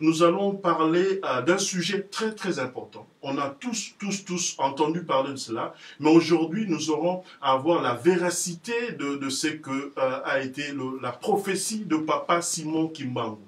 nous allons parler euh, d'un sujet très très important. On a tous, tous, tous entendu parler de cela, mais aujourd'hui nous aurons à voir la véracité de, ce que euh, a été la prophétie de Papa Simon Kimbangu.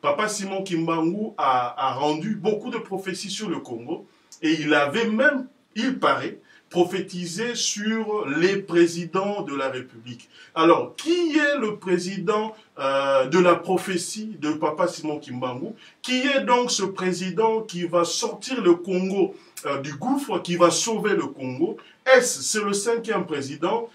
Papa Simon Kimbangu a, a rendu beaucoup de prophéties sur le Congo et il avait même, il paraît, Prophétiser sur les présidents de la République. Alors, qui est le président euh, de la prophétie de Papa Simon Kimbangu Qui est donc ce président qui va sortir le Congo euh, du gouffre, qui va sauver le Congo Est-ce c'est le cinquième président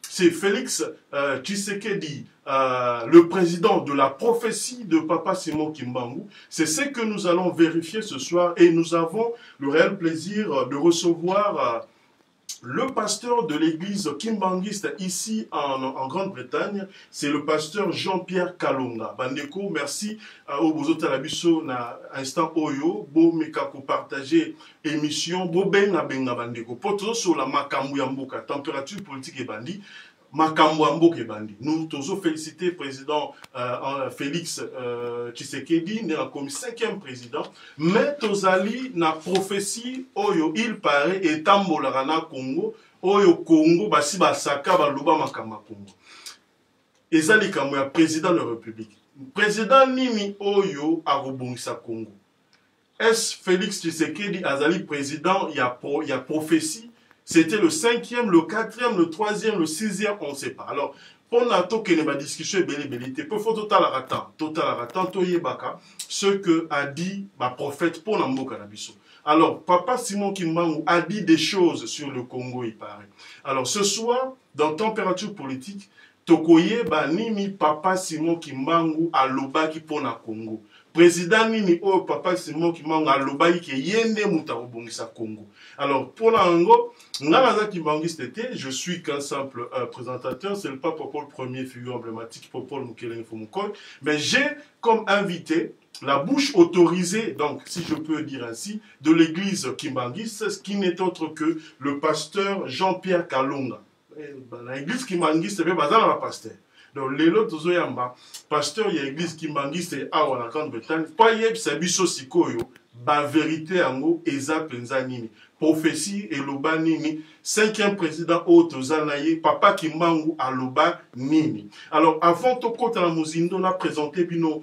c'est Félix euh, Tshisekedi, euh, le président de la prophétie de Papa Simon Kimbangu. C'est ce que nous allons vérifier ce soir et nous avons le réel plaisir euh, de recevoir le pasteur de l'église kimbangiste ici en, en Grande-Bretagne, c'est le pasteur Jean-Pierre Kalonga. Bandeko, merci à euh, Obozota biso na instant Oyo, bo mekako partager emission bobenga benga bandeko mpo tozosola makambo ya mboka température politique ebandi makambo ya mboka ebandi nous tozo félicité président euh, félix euh, tshisekedi nde akomi cinquième président mais tozali na prophétie oyo il paraît etambolaka na congo oyo congo basi basaka baloba makambo ya congo eza likambo ya président de la république président nini oyo akobongisa congo Est-ce Félix Tshisekedi azali président ya, pro, ya prophétie C'était le cinquième, le quatrième, le troisième, le sixième, on ne sait pas. Alors, mpo na tokende badiscussion ebele ebele te mpo fo totalaka temps totalaka temps toyebaka ce que adi baprophète mpo na mboka na biso alors papa simon kimbangu a dit des choses sur le congo il paraît alors ce soir dans température politique Tokoyeba nini papa Simon kimbangu alobaki mpo na Congo? President nini oyo papa Simon kimbangu alobaki ke ye nde moto akobongisa Congo? Alors mpo na yango nga naza kimbanguiste te, je suis qu'un simple euh, présentateur, c'est le papa Paul premier figure emblématique Popol Mukelenge Fumukoy, mais j'ai comme invité la bouche autorisée, donc si je peux dire ainsi, de l'église kimbanguiste, ce qui n'est autre que le pasteur Jean-Pierre Kalonga. eh, na eglise kimangiste mpe baza na bapaster donc lelo tozoyamba pasteur ya eglise kimangiste awa na grande bretagne mpo ayebisa biso sikoyo baverité yango eza mpenza nini prophesie eloba nini cinquième président oyo toza na ye papa kimbangu aloba nini alors avant tokɔta na mozindo na présente bino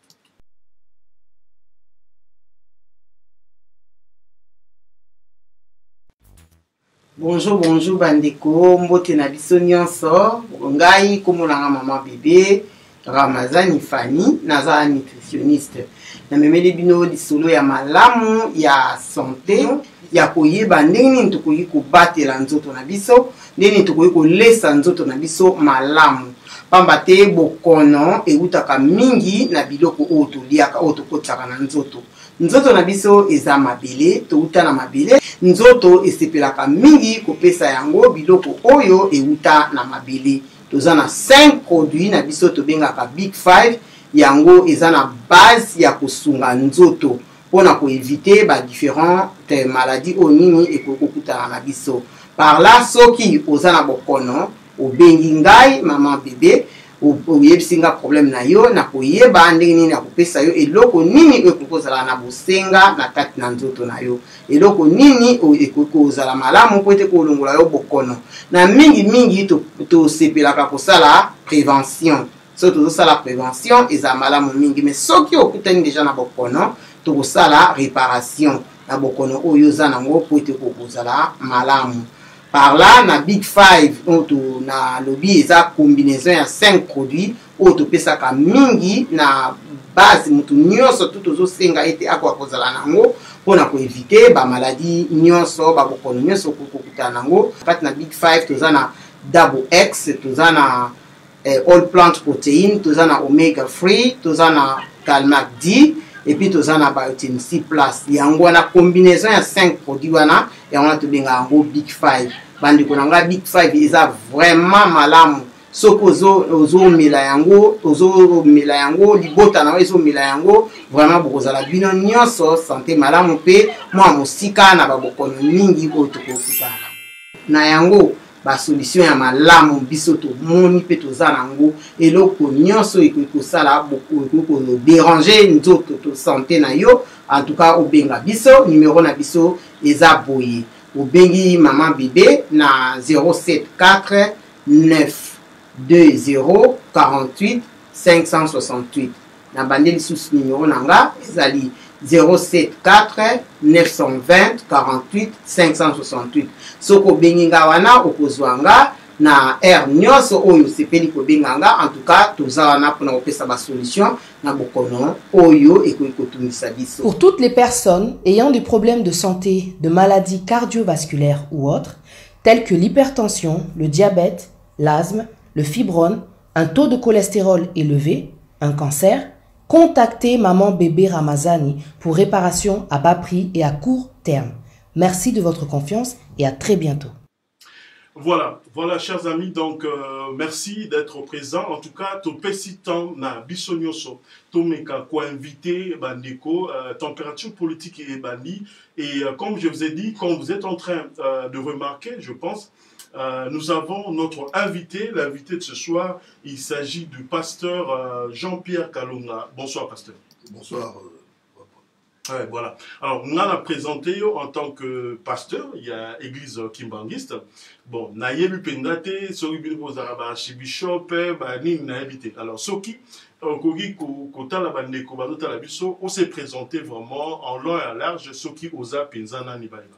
bonjour bonjour bandeko mbote na biso nyonso ngai komonanga mama bebe ramazani fani naza nutritionniste namemeli bino lisolo ya malamu ya sante ya koyeba ndenge nini tokoki kobatela nzoto na biso ndenge nini tokoki kolesa nzoto na biso malamu mpamba te bokono ewutaka mingi na biloko oyo toliaka oyo tokotisaka na nzoto nzoto na biso eza mabele towuta na mabele nzoto esepelaka mingi kopesa yango biloko oyo ewuta na mabele toza na 5 produit na biso tobengaka big 5 yango eza na base ya kosunga nzoto mpo na koevite ba differentes maladies oyo nini ekoki kokutana na biso par là soki oza na bokono obengi ngai mama bebe oyebisi nga problème na yo na koyeba ndenge nini akopesa yo eloko nini oyo ekoki kozala na bosenga na kati na nzoto na yo eloko nini oyo ekoki kozala malamu mpo ete kolongola yo bokono na mingi mingi tosepelaka to kosala prévention soki tozosala prévention eza malamu mingi mais soki okutani deja na bokono tokosala réparation na bokono oyo oza nango mpo ete kokozala malamu par là na big five oyo nalobi eza combinaison ya 5 produits oyo topesaka mingi na base motu nyonso tu tozosenga ete akoka kozala na yango mpo na koevite bamaladi nyonso babokono nyonso kokokutana na yango kati na big five toza na double x toza na eh, all plant protein toza na omega free toza na calmac d epuis toza na biotin c plus yango wana combinaison ya 5 produit wana yango wana tobenga yango big 5 bandeko na ngai big 5 eza vraiment malamu soki ozomela yango ozomela yango libota na yo ezomela yango vraiment bokozala bino nyonso sante malamu mpe mwa mosika na babokono mingi oyo tokokutana na yango basolution ya malamu biso tomoni mpe toza na yango eloko nyonso ekoki kosala ekoki koderange nzoto to sante na yo en tout cas obenga biso numero na biso eza boye obengi mama bebe na 074 9 20 48 568 na bande lisusu numero na nga ezali 074 920 48 568 soki obengi nga wana okozwa nga na aire nyonso oyo osepeli kobenga nga en tout cas toza wana mpona kopesa basolution na bokono oyo ekoki kotungisa biso pour toutes les personnes ayant des problèmes de santé de maladies cardiovasculaires ou autres telles que l'hypertension le diabète l'asthme le fibrone un taux de cholestérol élevé un cancer Contactez Maman Bébé Ramazani pour réparation à bas prix et à court terme. Merci de votre confiance et à très bientôt. Voilà, voilà, chers amis, donc euh, merci d'être présents. En tout cas, to temps na meka invité bandeko euh, température politique et bandi euh, et comme je vous ai dit, comme vous êtes en train de remarquer, je pense Euh, nous avons notre invité, l'invité de ce soir, il s'agit du pasteur euh, Jean-Pierre Kalonga. Bonsoir pasteur. Bonsoir. Euh, Ouais, voilà. Alors, on a présenté en tant que pasteur, il y a église kimbanguiste. Bon, na yebi pendate, soki bino bozala ba archibishop, eh, ba nini na yebi te. Alors, soki okoki kotala bandeko bazotala biso, on s'est présenté vraiment en long et en large soki oza penza nani bayeba.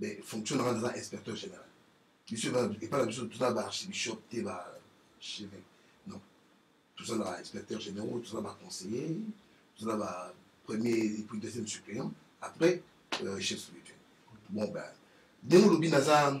mais fonction na nga naza inspecteur général biso epai na biso toza ba archibishop te ba chevet non toza na ba inspecteur généraux toza ba conseiller toza na ba premier et puis deuxième suppléant après euh, chef spirituel bon ben ndenge olobi naza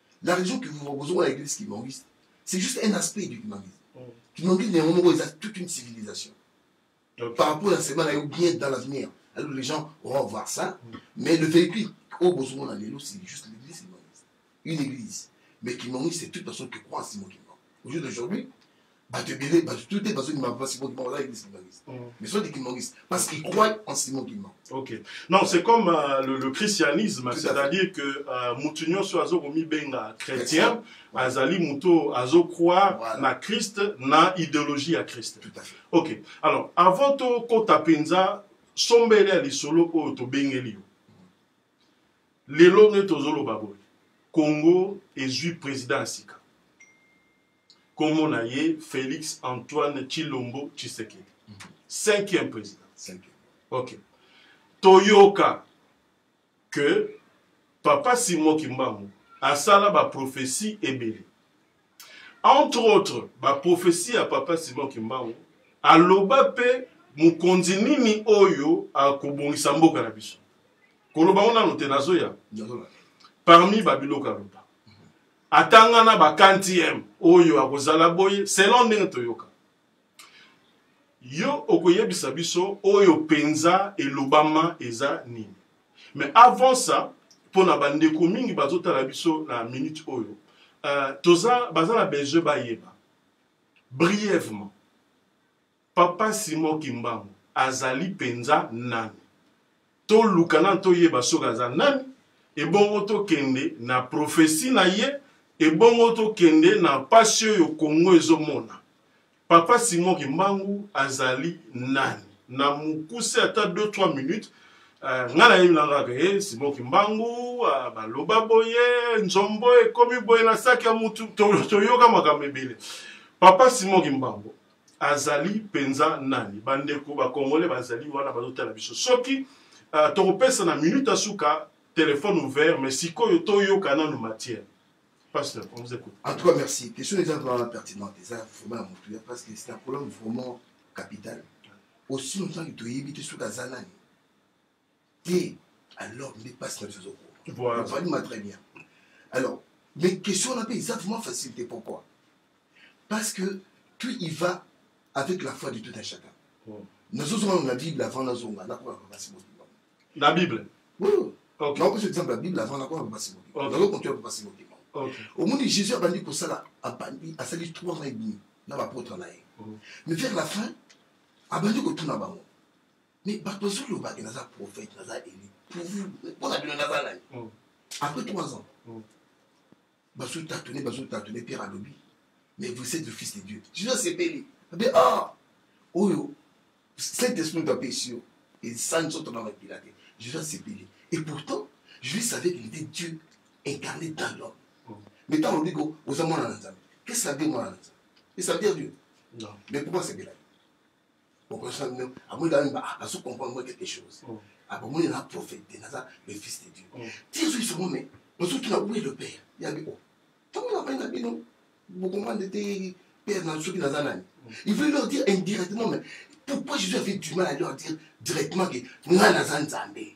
la religion kimbanguiste bozokola église kimbanguiste c'est juste un aspect du kimbanguiste kimbanguiste yango moko eza toute une civilisation par rapport à sema na yo bien dans l'avenir alors les gens auront voir ça mm. mais le véhicule oyo bozomona lelo c'est juste l'église kimbanguiste une église mais kimbanguiste c'est toute personne qui croit en simon kimbangu au jour d'aujourd'hui bato ebele bato tout te bazondima mpa simon kimbangu azalaki simbanguiste mm. mais soit des kimbanguistes parce qu'ils croient en simon kimbangu ok non c'est comme euh, le, le christianisme c'est-à-dire que euh, motu nyonso azokomibenga chrétien azali moto azokroire voilà. na christ na idéologie ya christ tout à fait ok alors avant tokota mpenza sombele ya lisolo oyo tobengeli yo lelo nde tozoloba boye congo ezwi président ya sika Kombo na ye Felix Antoine Chilombo Tshisekedi. Mm -hmm. Cinquième président. Cinquième. Ok. Toyoka que Papa Simon Kimbangu asala ba prophétie ebele. Entre autres, ba prophétie ya Papa Simon Kimbangu aloba pe mokonzi nini oyo akobongisa mboka na biso. Koloba ngo nanu te nazoya. Parmi babiloko aloba. atanga na ba quantième oyo akozala boye selon ndenge toyoka yo okoyebisa biso oyo mpenza elobama eza nini mais avant ça mpo na bandeko mingi bazotala biso na minute oyo uh, toza baza na besoin bayeba brièvement Papa Simon Kimbangu azali mpenza nani? Toluka nanu toyeba soki aza nani, ebongo tokende na profesi na ye, ebongo tokende na mpasi oyo Kongo ezomona. Papa Simon Kimbangu azali nani? na mokuse ata 2-3 minutes eh, ngai nayebi na kaka ye eh, simon kimbangu ah, baloba boye nzombo ekomi boye na saki ya motu toyoka makambo ebele papa simon kimbangu azali penza nani bandeko ba congolais bazali wana bazotala biso soki uh, tokopesa na minute asuka téléphone ouvert mais sikoyo toyoka nanu matière pasteur on vous écoute en tout cas merci question eza vraiment pertinente eza vraiment ya motuya parce que c'est un problème vraiment capital aussi longtemps que toyebi te soki aza nani te alors nde mpasi na biso ezokoma valima très bien alors mais question wana mpe eza vraiment facile te pourquoi parce que tu y vas avec la foi de tout un chacun oh. nazozonga na bible avant nazonga nakoka babasi mobimba na bible nakopesa exemple ya bible avant nakoka babasi mobimba nazokontoya babasi mobimba omoni jésus abandi kosala abandi asali trois ans et demi na bapotre na ye oh. mais vers la fin abandi kotuna bango mais bato bazoloba ke naza prophète naza eli mpona bino naza nani mm. après trois ans mm. bazotatone bazotatone pierre alobi mais vous êtes le fils de dieu jesus asepeli abe ah oyo saint esprit apesi yo esani soto na mapila te jesus asepeli et pourtant je savais qu'il était dieu incarné dans l'homme mm. mais ntango olobi ko oza mwana na nzambe qu'est ce que ça veut dire mwana na nzambe et ça veut dire dieu mais pourquoi asepelaki bokosamino amoni bamemi ba azo comprendre moi quelque chose oh. abomoni ah, na prophète te naza le fils de dieu oh. ti azwi songo me ozotuna oui le père yabi o ntango nabenga bino bokomande te père na soki naza nani oh. il veut leur dire indirectement mais pourquoi jésus avait du mal à leur dire directement que nga naza nzambe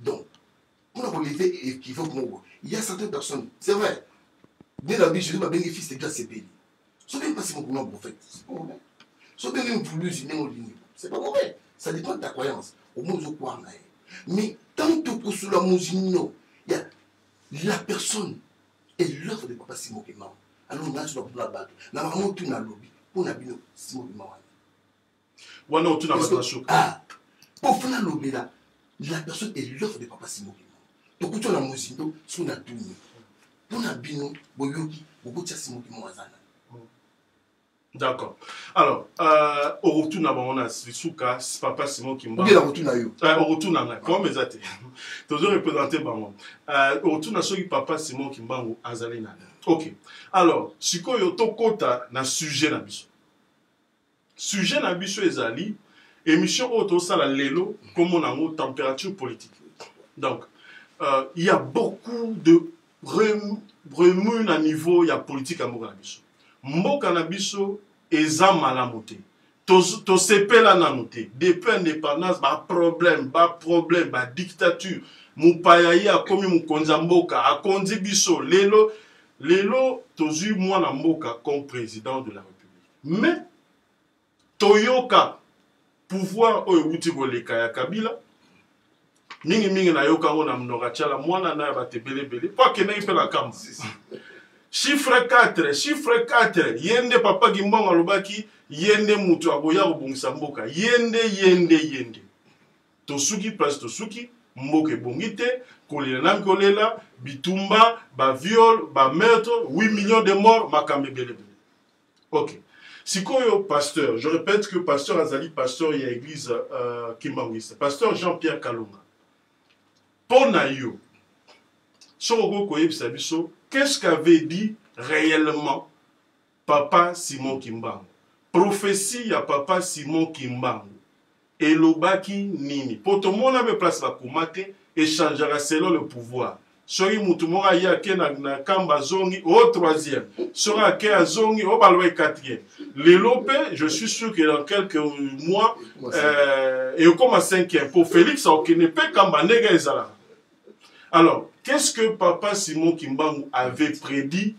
donc mpo na koleve equivoque moko il y a certaines personnes c'est vrai nde na bi jésus babengi fils ebi asepeli soki mpasi mokoma prophète c'est pas mauvais soki obengi mpuluzi ndenge olingi c'est pas mauvais ça dépend de ta croyance omoi ozokwanga ye mais tant tokosula mozindo ya la personne et l'œuvre de papa simokema alors ngai soki nakotuna bato na makambo otuna alobi mpo na bino simokema wana wana otuna bato basuka ah, pofa nalobela la personne est l'œuvre de papa simon kimbangu tokuti na mozindo soki natuni mpo na bino boyoki bokotia simon kimbangu aza na D'accord. Alors, euh, au retour na bango na suka papa Simon Kimba. Ngela retour na yo. Euh, au retour na nga. Comment mes athées Toujours représenté bango. Euh, au retour na soki papa Simon Kimbangu azali na. OK. Alors, sikoyo tokota na sujet na biso. Sujet na biso ezali emission oyo tosala lelo nkombo na yango température politique donc euh, il y a beaucoup de remue na niveau ya politique ya mboka na biso mboka na biso eza malamu te tosepela nanu te depuis indépendance baproblème baproblème badictature mopaya ye akomi mokonzi ya mboka akonzi biso lelo lelo tozwi mwana mboka comme président de la république mais toyoka pouvoir oyo ewuti koleka ya kabila mingimingi nayoka yango na mnoka tiala mwana na ya bato ebeleebele mpo akendaki mpe na kamba chiffre 4 chiffre 4 ye nde papa gimbongo alobaki ye nde moto akoya kobongisa mboka ye nde ye nde ye nde tosuki place tosuki mboka ebongi te kolela na kolela bitumba baviole bameurtre 8 millions de mort makambo ebelebele Ok. Sikoyo pasteur, je répète que pasteur azali pasteur ya église euh, Kimbanguiste. Pasteur Jean-Pierre Kalunga. Mpo na yo, soki okoki koyebisa biso, qu'est-ce qu'avait dit réellement papa Simon Kimbangu? Prophétie ya papa Simon Kimbangu Elobaki nini? Po tomona pe place bakoma te, e changeaka selon le pouvoir. Soki mutu moko aye ake na, na kamba azongi o oh, troisième, soki ake azongi o oh, balobaki quatrième. Lelo pe je suis sûr que dans quelques mois euh, ekoma cinquième po Felix akokende pe kamba ndenge ezalaka. Alors, qu'est-ce que Papa Simon Kimbangu avait prédit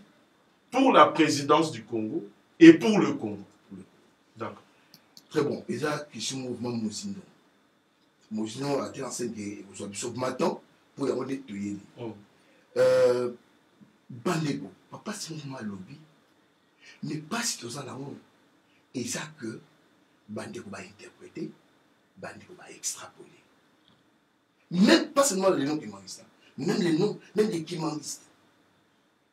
pour la présidence du Congo et pour le Congo donc très bon eza question mouvement mozindo mozindo ate enceinte ekozwa biso maton mpo yango nde toyebi oh. euh, bandeko papa simokoma alobi me mpasi toza na yango eza que bandeko bainterprete bandeko baextrapole même pas seulement le nom kimangista même le nom même les kimangistes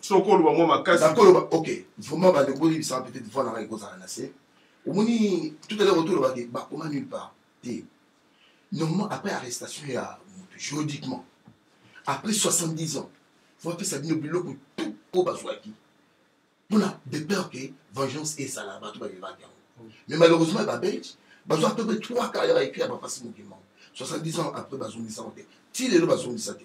soko oloba mwa makasi nakoloba ok vraiment bandeko boyebisaka peut-être voi na ngai ekozala na se omoni tout à l'heure otolobaki bakoma nulle part te normalement après arrestation ya motu juridiquement après 70 ans faut apesa bino biloko tout oyo bazwaki mpona de peur que vengeance ezala bato babebaki yango mais malheureusement babelge bazwa peu près 3 quarts ya baepi ya bapasi mokimbango 70 ans après bazongisango te ti lelo bazongisa te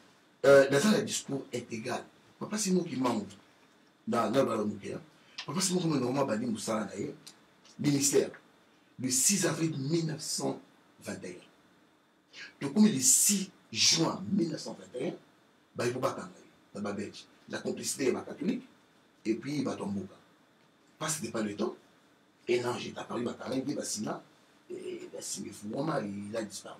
euh, naza na discours integral papa simo kimangu na na bala mokela papa simo koma normal bandi mosala na ye ministère le 6 avril 1921 tokomi le 6 juin 1921 baye bakanga ye na babelge la complicité ya bacatholique et puis bato ya mboka parce que pas le temps un an j'ai apparu bakanga ye mpe basina basimi fungwama il a disparu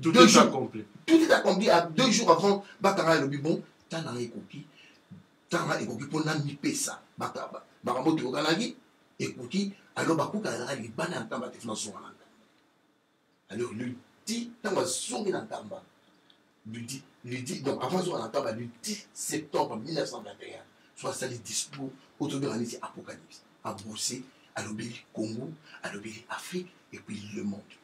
Tout deux est accompli. Tout est accompli à deux jours avant bakanga lobi bon tanga ekoki tanga ekoki mpo namipesa makambo toyokanaki ekoki alors bakuta azalaka libanda ya ntamba te fona zonga na ntamba alors ludi ntango azongi na ntamba ludi ludi donc avant azonga na ntamba ludi septembre 1921 so asali discours oyo tobenga neti apocalypse abose alobeli congo alobeli afrique et puis le monde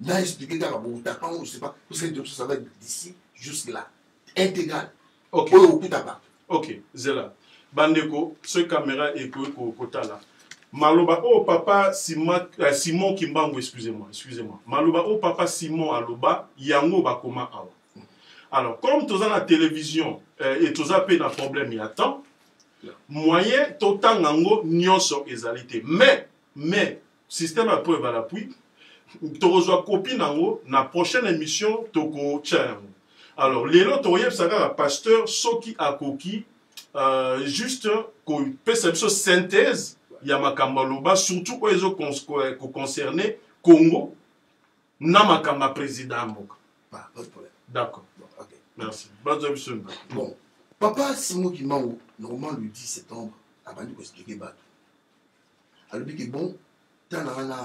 na expliquer kaka bo tapant ou je sais pas parce que ça va d'ici jusque là intégral okay. oyo okuta bato ok zela bandeko soki kamera ekoki kotala maloba oyo oh, papa simon, uh, simon kimbangu excusez-moi excusez-moi maloba oyo oh, papa simon aloba yango bakoma awa alors comme toza na télévision euh, et toza mpe na problème ya temps moyen totanga yango nyonso ezali te mais mais système ya preuve à l'appui tokozwa copie nango na prochaine émission tokotya yango alors lelo tokoyebisa kaka pasteur soki akoki euh, juste kopesa biso synthèse ya makambo aloba surtout oyo ezo koconcerne congo na makambo ya président ya mboka ah, d'accord okay. merci bazwa biso bon papa simo kimango normal le 10 septembre abandi koexplike bato alobi ke bon ntango na nga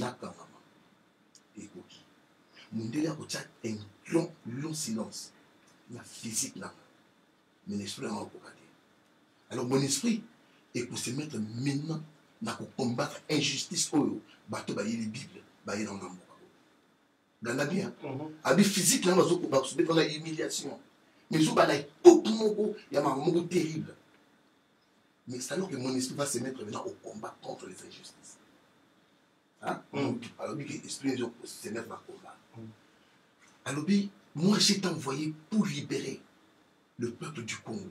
nakangama ekoki mondele akotya un long long silence na physique na nga mais na esprit yango akoka te alors mon esprit ekose mettre maintenant na kocombattre injustice oyo bato bayeli bible baye na ngambo landa bien mhm. abi physique na yango azokoba kosubeta na humiliation mais ezoba na epoque moko ya makambo moko terrible mais cestadire que mon esprit va se mettre maintenant au combat contre les injustices hein? mm. alobi que esprit ezo se mettre na combat mm. alobi moi j'ai envoyé pour libérer le peuple du congo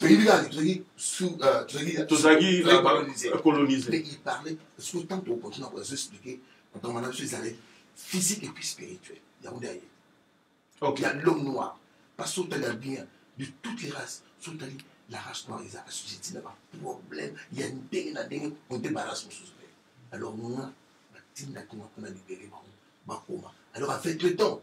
toyebi kaka tozalaki euh, tozalaki euh, colonise mais il parlait parce que tant tokontina kozo expliquer makambo na biso ezalaki physique et puis spirituel yango nde aye ya l'homme noir parce que otala bien de toutes les races so otali la race noire eza assujetti na baproblème ya ndenge na ndenge konte barace mosusu te alors nuna batindaki na kuna libele bango bakoma alors avec le temps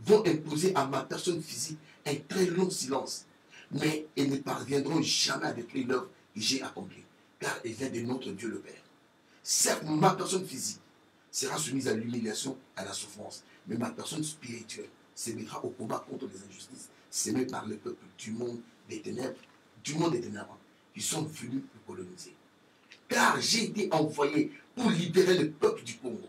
vont imposer à ma personne physique un très long silence, mais elles ne parviendront jamais à détruire l'œuvre que j'ai accomplie, car elle vient de notre Dieu le Père. Certes, ma personne physique sera soumise à l'humiliation, à la souffrance, mais ma personne spirituelle se au combat contre les injustices semées par le peuple du monde des ténèbres du monde et de l'avant. Ils sont venus me coloniser. Car j'ai été envoyé pour libérer le peuple du Congo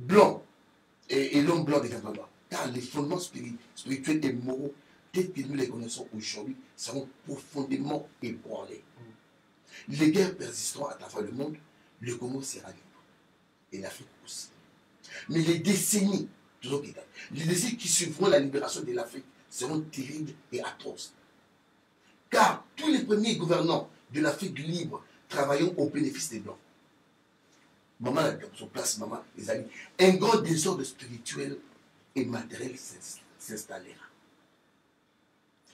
blanc et, l'homme blanc des Kabamba, car les fondements spirituels des moraux, tels que nous les connaissons aujourd'hui, seront profondément ébranlés. Mm. Les guerres persisteront à travers le monde, le Congo sera libre. Et l'Afrique aussi. Mais les décennies, les décennies qui suivront la libération de l'Afrique seront terribles et atroces. Car tous les premiers gouvernants de l'Afrique libre travaillent au bénéfice des Blancs. Maman la sur place, maman, les amis. Un grand désordre spirituel et matériel s'installera.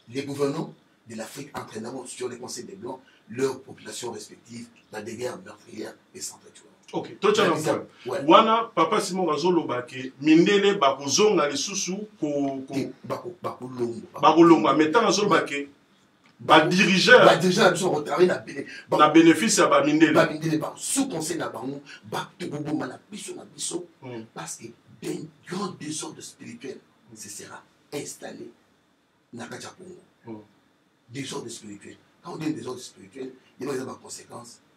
Les gouvernants de l'Afrique entraîneront sur les conseils des Blancs leurs populations respectives la guerre meurtrière et sans retour. ok totyana mpola wana papa simon bazoloba ke mindele bakozonga lisusu bakolongwa me ntango azoloba ke badirigeur badirigeur na biso bakotravaille na bene na bénéfice ya bamindele bamindele bango sous conseil na bango bato koboma na biso na biso hmm. parce que d'un grand désordre spirituel ce sera installé na kati ya congo hmm. désordre spirituel quand on dit désordre spirituel yeba eza baconséquence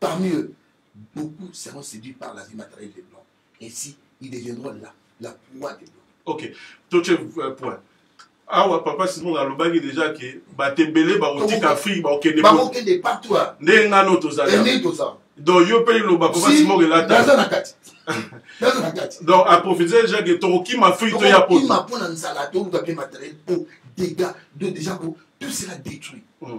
Tant mieux. Beaucoup seront séduits par la vie matérielle des Blancs. Ainsi, ils deviendront là, la proie des Blancs. Ok. Toi, tu euh, point. awa papa simon alobaki déjà ke bato ebele bakotika afrique bakokende ndenge nga no tozali donc yo mpe iloba papa simon elata donc aprofite déjà ke tokokima afrique toya poto mpo na nzala toluka mpe matériel mpo dégâts de déjà tout sera détruit mm.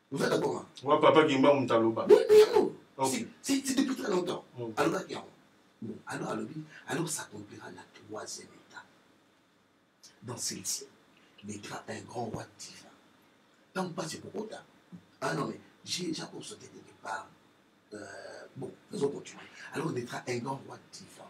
oza daboma wa papa kimbangu moto aloba yango c'est depuis très longtemps mm. alobaki yango bon alors alobi alors ça comprira la troisième état dans celle-ci l'état un grand roi divin tant pas c'est pour autant ah non mais j'ai déjà constaté quelque part euh, bon faisons continuer alors on état un grand roi divin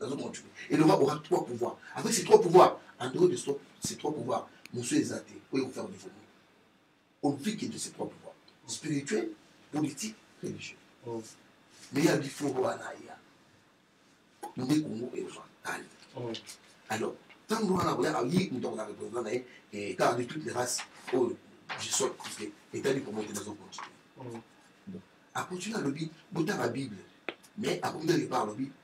nazo continuer elonga aura trois pouvoir avec ces trois pouvoir en dehors de ces trois pouvoir mosusu eza te oyo ekofaa niveau moko on vit que de ces trois pouvoir spirituel politique religieux oh. mais ya biforo wana ya nde kongo efa kali oh. alors ntango wana koya ayi moto akoza representant na ye etat de toutes les races oyo oh, je sort puisque etat du kongo te nazo continue akontinue alobi botanga bible mais akomi quelque part alobi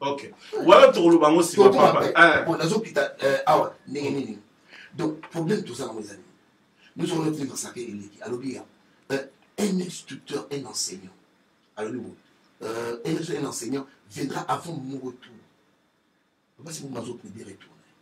ok wana tokoloba yango nsima papa eh. bon nazokita eh, awa ndenge nini donc problème toza nango ezali biso wana tini masaka eleki alobi ya eh, un instructeur un enseignant alobi bo euh, un instructeur un enseignant viendra avant mon retour basi mo mazopride retour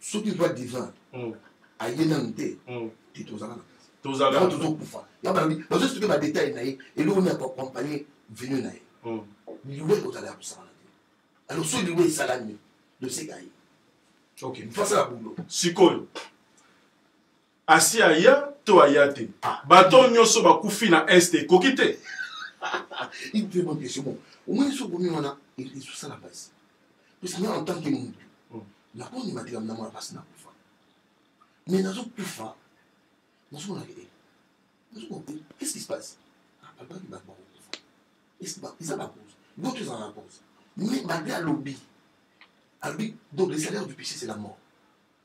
soki zwa divin mm. aye nanu te mm. ti tozala na kasi tozala tozokufa ya balobi bazosuki badetail na ye eloko nini akoakompagne venu na ye mm. liwa ekozala ya kosala te alors soki liwa esalami loseka ye ok mpasa ya bulo sikoyo asi aya to aya te ah. bato nyonso bakufi na est ekoki te omoni so okomi wana ezosala basi pesa nga en tant que motu hmm. nakondima te kamina mwana basi nakufa mais nazokufa nazomonaka e nazokote qu'est-ce qui se passe babaki ah, bato bakokufa eza bakoza boto ezala na koza mais malgré alobi alobi donc les salaires du péché c'est la mort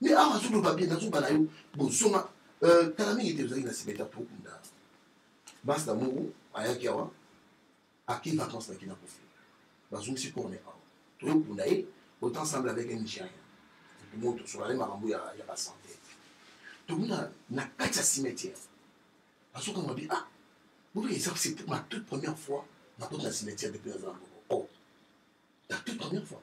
mais awa azoloba bien nazoba na yo bozonga euh, kala mingi te ozalaki na sibeta tokunda basi na moko ayaki awa ake vacance na kina kofi bazongisi corne awa toyokunda ye ote ensemble avec un nigérien mo tosolale makambo ya basante tomona na kati ya cimetière azokanga bi ah bobi eza c'est pour ma toute première fois nakoti na cimetière depuis naza na boko oh la toute première fois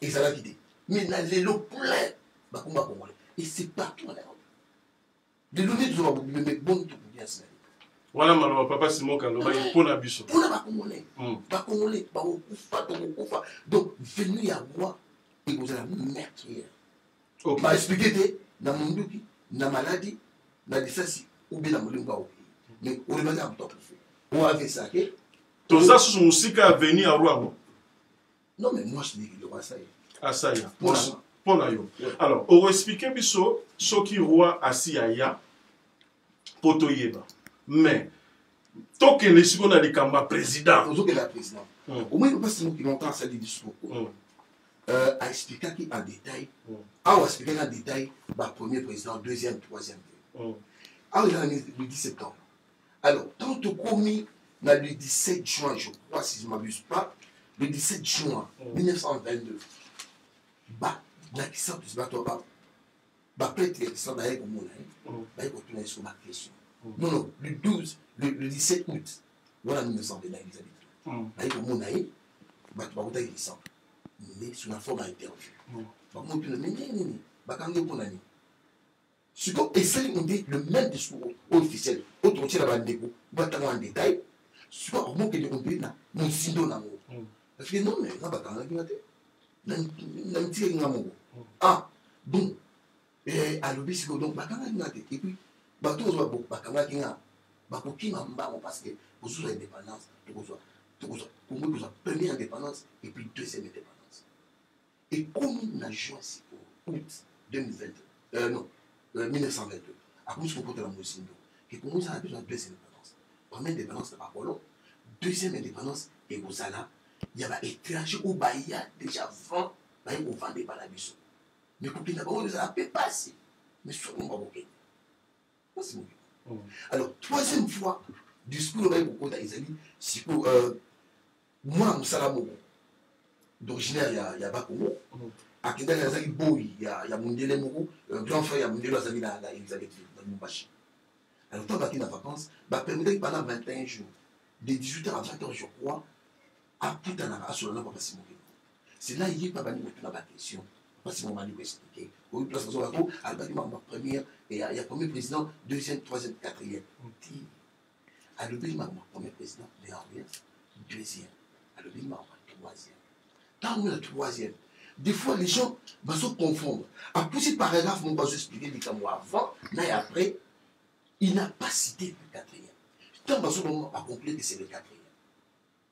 ezalaki te mais na lelo plein bakumba congolais et c'est partout en europe lelo nde tozwa babobimeme boni tokubiasi na wana maloba papa simon kalobaki ah, mpo na biso mpo na bakongolais hmm. bakongolais bakokufa tokokufa donc venu ya roi ekozala merkier baexplike te na monduki na maladi na lisasi obe na molimo bao mais olobaki ya moto akufi oavesake toza susu mosika ya venu ya roi yango non mais moi je dis biloko asaya asaya mpo na yo alors okoexplike biso soki roi asi aya mpo toyeba mais tokende siko na likambo ya président ozokende ya président hmm. omoni mpasi moki longtemps asali discours hmm. euh, aexplikaki en détail hmm. awa aexplikaki en détail bapremier président deuxième troisième awa eza na 18 septembre Alors, tant que commis, le 17 juin, je crois, si je ne m'abuse pas, le 17 juin 1922, bah, na kisa tous ba toi ba ba prêtre ya kisa ba yeko mona hein ba yeko tuna sur ma question non non le 12 le, le 17 août voilà 1922 na kisa bitu ba yeko mona hein ba ba kota kisa mais sur la forme interview ba mona tuna mais nini nini ba kangi pona nini siko esali onde le même discours oyo officiel oyo tokotyela bandeko batanga en détail siko akomokende onde na mozindo na yango afike non mais nga bakangaki nga te na mitikaki nga moko ah donc eh, alobi siko donc bakangaki nga te epuis bato ozwa bakangaki nga bakokima mbango parce que kozwa indépendance tokozwa tokozwa kongo kozwa première indépendance epuis deuxième indépendance ekomi na juin sikoyo août 2022 euh, non euh, 1922 akomisi kokota na mozindo ekongo ezala biso na deuxième indépendance première indépendance na bakolo deuxième indépendance ekozala ya baétranger oyo baya déjà avant baye kovanda epa na biso me kokenda bango ezala mpe mpasi me soki bakokende mpasi moke alors troisième fois discours oyo baye kokota ezali sikoyo euh, mwana mosala moko d'originaire ya, ya bakongo mm. akendaki azalaki boyi ya, ya mondele moko euh, grand frère ya mondele azalaki na, na elisabethville na lubumbashi alors ntango bakei na vacances bapermetaki bana 21 jours de 18 heures à 20 heures je crois akutanaka asolana kwa basi mokili c'est là ye mpe abandi kotuna baquestion basi momani koexplike oyo place azwaka to alobaki mambo ya première ya premier président deuxième troisième quatrième mm. alobi mama premier président de rien deuxième alobi mama troisième ntango na troisième des fois les gens bazo confondre apusi paragraphe moko bazo expliquer likambo avant na ya après il n'a pas cité le quatrième ntango bazo bango baconclure que c'est le quatrième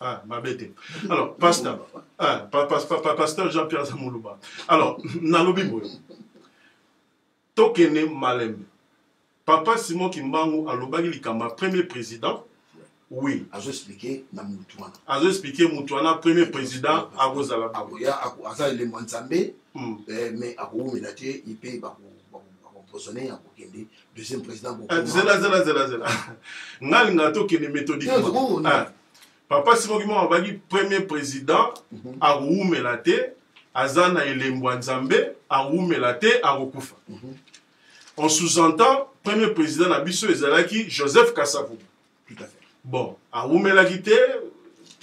Ah, ma bête. Alors, pasteur, ah, pa, pa, pa, pa, pasteur Jean-Pierre Zamoulouba. Alors, nalobi boyo. Tokene malembe. Papa Simon Kimbangu alobaki likamba premier président. Oui. Azo expliquer na mutu wana. Azo expliquer mutu wana premier président akozala ba. Akoya aza le Mwanzambe. Hmm. Eh, mais akoumela te ipe bako bako bako posone akokende deuxième président eh, zela zela zela zela nga alingaka tokende méthodiquement ah. papa simoki mama abaki premier président mhm. akowumela te aza na elembo ya nzambe awumela te akokufa mhm. en sous-entend premier président na biso ezalaki joseph kasavubu bon awumelaki te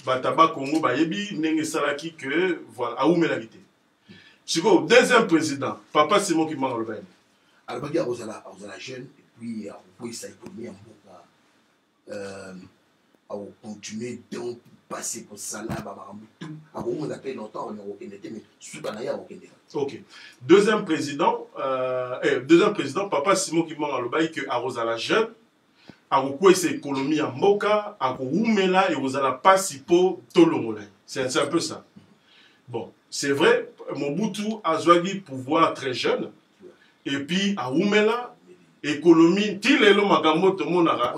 bato ya bakongo bayebi ndenge esalaki ke voilà awumelaki te sikoyo deuxième président papa simon kimanga aloba nini alobaki akozala akozala jeune epuis akokweyisa ekonomi ya mboka euh, akocontinue donc pasi kosala bamakambo tu akomona mpe longtemps oyo akokende te me suka na ye akokende ok deuxième président euh, eh, deuxième président papa simon kimanga alobaki ke akozala jeune akokwesa ekonomi ya mboka akowumela ekozala mpasi mpo tolongola ye c'est un peu ça bon c'est vrai mobutu azwaki pouvoir très jeune et puis awumela ekonomi ti lelo makambo oyo tomonaka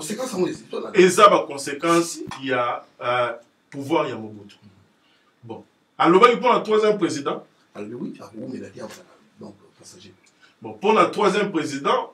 eza baconséquence ya uh, pouvoir ya mobutu bon alobaki mpo na troisième président bon mpo na troisième président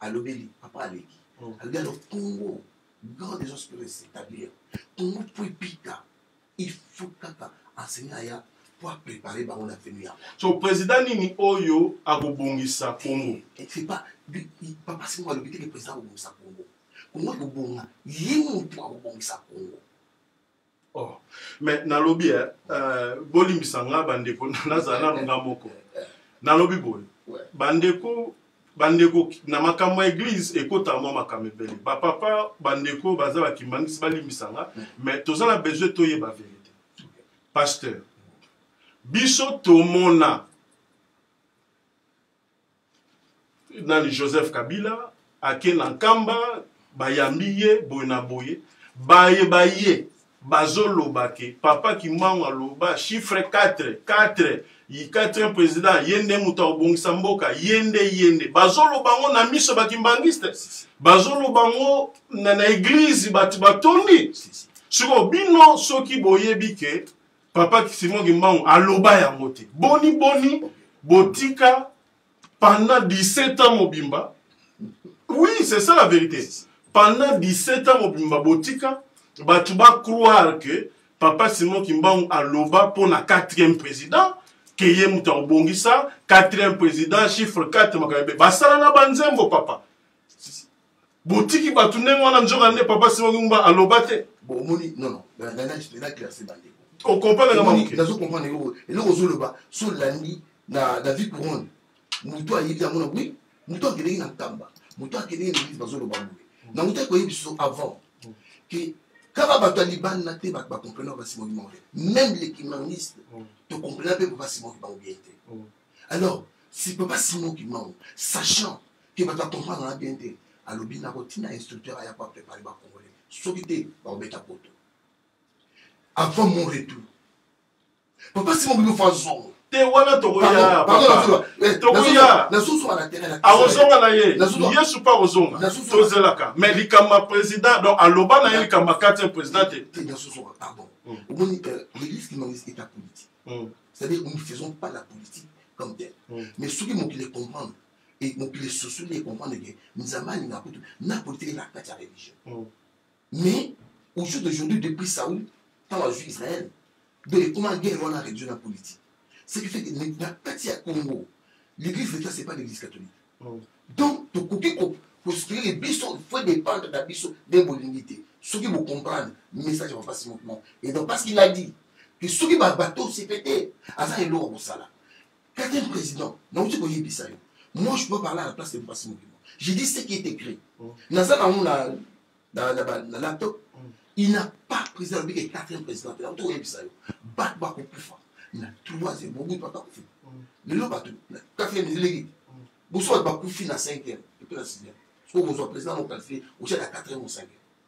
alobeli papa aleki mm. alobi alors congo grand des choses peuvent s'établir congo po epika il faut kaka enseignant aya po aprépare bango na venu yango so président nini oyo akobongisa congo c'est pas papa simo alobi te ke président akobongisa congo congo ekobonga ye motu akobongisa congo oh. mais nalobi eh, euh, bolimbisa nga bandeko nazala nano nga moko nalobi boye bandeko bandeko na makambo ya eglize ekotaka mwa makambo ebele bapapa bandeko baza bakimbangisi balimbisa nga mm. mais toza na besoin toyeba verité pasteur biso tomona nani joseph kabila ake na nkamba bayambi ye boye na boye baye baye bazoloba ke papa kimbangu aloba chiffre 4 4 quatrième président ye nde moto akobongisa mboka ye nde ye nde bazoloba yango na miso bakimbangiste bazoloba yango na, na eglize bato batondi sikoyo bino soki boyebi ke papa simon kimbangu aloba yango te boni boni botika pendant 17 ans mobimba oui c'est ça la vérité pendant 17 ans mobimba botika bato bacroire que papa simon kimbangu aloba mpo na 4e président ke ye moto akobongisa 4e président chiffre 4 makambo basala na banzembo papa botiki bato ndenge wana nzoka nde papa sima lumumba aloba te bomoni nono na classe bandeko okompanaka mamoke nazo comprendre yo eloko ozoloba so olandi na david couronne moto ayebi yango na bwi moto akendeki na ntamba moto akendeki na eglise bazoloba boye na moto akoyebi biso avant ke kaka bato ya libanda te bato bakomprena basimoki bango te même les kimaniste mm. tokomprena mpe papa simoki bango bien te mm. alors si papa simoki bango sachant te bato ya comprendre na bien te alobi nako ntina instructeur aya kwa prépare ba congolais soki te bakobeta poto avant mon retour papa si mokomi ofa zongo te wana tokoyaazonga na ye yesu mpe akozonga tozelaka me likambo ya président donc aloba na ye likambo ya quatrième président te omoni l'église kimangisi est apolitique c'est-à-dire nous ne faisons pas la politique comme tel mais soki mokili comprendre et mokili esusu nde comprendre ke nzambe alinga kutu na politike na kati ya religion mm. mais au jour d'aujourd'hui depuis saoul ntango azwi israel donc ekoma guerre wana religion na politique ce qui fait que na kati ya congo l'église leta c'est pas l'église catholique mm. donc tokoki kospirele biso faut dépendre na biso nde bolingi te soki bocomprendre message ya papa simon kimoko et donc parce qu'il a dit que soki bato sepete aza eloko kosala Capitaine président, nauti koyebisa yo. Moi, je dois parler à la place de Mpasi Moukimo. J'ai dit ce qui est écrit. Oh. Naza nango na na na na laptop. Oh. Il n'a pas président le bique quatrième président. Nauti koyebisa yo. Bat ba kokufa. Na troisième, mon goût papa kokufa. Oh. Lelo bato na quatrième ezileki. Boso bato bakufi na cinquième, epe na sixième. Soki okozwa président mokalifie, otia na quatrième ou cinquième.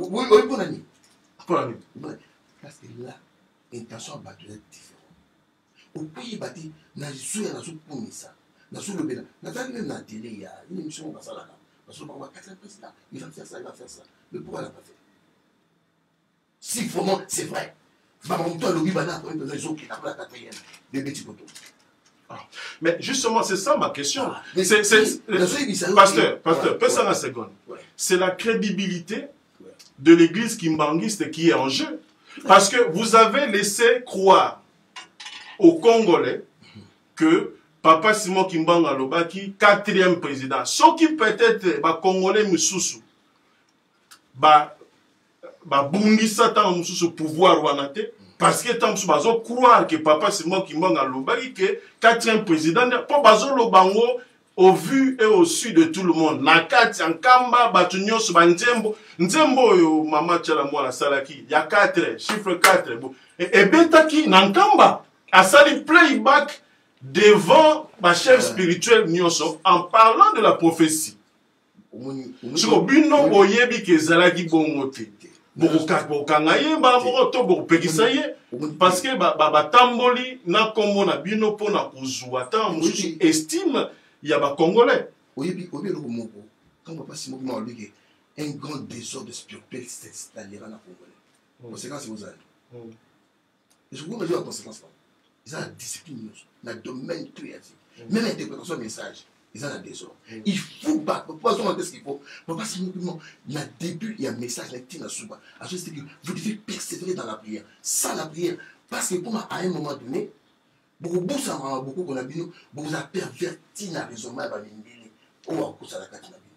oyi mpo na nini mpo na nini parce que là intention ya bato eza différent okoyeba te na lisoya nazokumisa nazolobela nazali meme na atelier ya une émission oyo basalaka bazolobaka bakata mpesila il va faire ça il va faire ça mais pourquoi na pas fait si vraiment c'est vrai baba moto alobi bana akomi mpenza ezokenda mpona tata yena bebe tikoto ah, Mais justement, c'est ça ma question. Ah, mais c'est, c'est, c'est, pasteur, pasteur, ouais, ouais, seconde. Ouais. C'est la crédibilité de l'église kimbanguiste qui est en jeu. Parce que vous avez laissé croire aux Congolais que Papa Simon Kimbanga Lobaki, quatrième président, ce qui peut-être, bah, Congolais Moussoussou, babungisa ntango mosusu pouvoir wana te parce que ntango mosusu bazo croire que papa simon kimbangu alobaki ke quatrième président mpo bazoloba yango au vu et au su de tout le monde na kati ya nkamba bato nyonso banzembo nzembo oyo mama tiala mwana asalaki ya 4 chiffre 4 bo e, ebetaki na nkamba asali playback devant bachef spirituel nyonso en parlant de la prophétie siko bino boyebi ke ezalaki bongo te bokokanga ye mbala moko to bokopekisa ye parce que batamboli na nkombo na bino mpo na kozwa ntango mosusu estime ya bacongolais oyebi oyebi eloko moko ntango bapasi moko malobi ke un grand désordre spirituel s'installera na congolais conséquence ozali ezokuna yo ya conséquence bango eza na discipline nyonso na domaine tout ya vie mm. même interprétation ya message eza na désordre mm. il faut bato po bazonga te cequi faut papa simokimo na début ya message na ntina suba azosi teke vous devez persévérer dans la prière sans la prière parce que ekoma à un moment donné bokobosama na bokoko na bino bokozala perverti na raisonnement ya bamindele oyo akosalaka kati na bino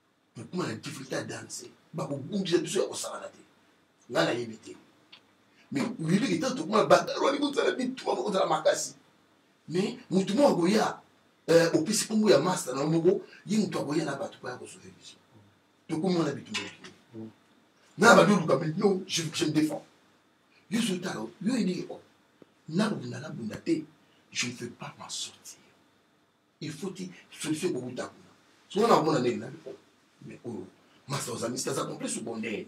tokoma na difficulté ya danse bakobungisa biso ya kosakana te ngai nayebi te mais oyebiki ntango tokoma batalo wana kozala bituma bakozala makasi mais motu moko akoya eh, opesi nkombo ya masta na moko ye motu akoya na bato baya kosove biso tokomona bitumba mm. na bandi oluka me non je me défends yo zotala yo oyebiki o nabunda nabunda te je ne veux pas m'en sortir il faut ti solution ekowuta kuna soko nakomona ndenge na biko mais oyo masa ozamisi aza complexe obondeli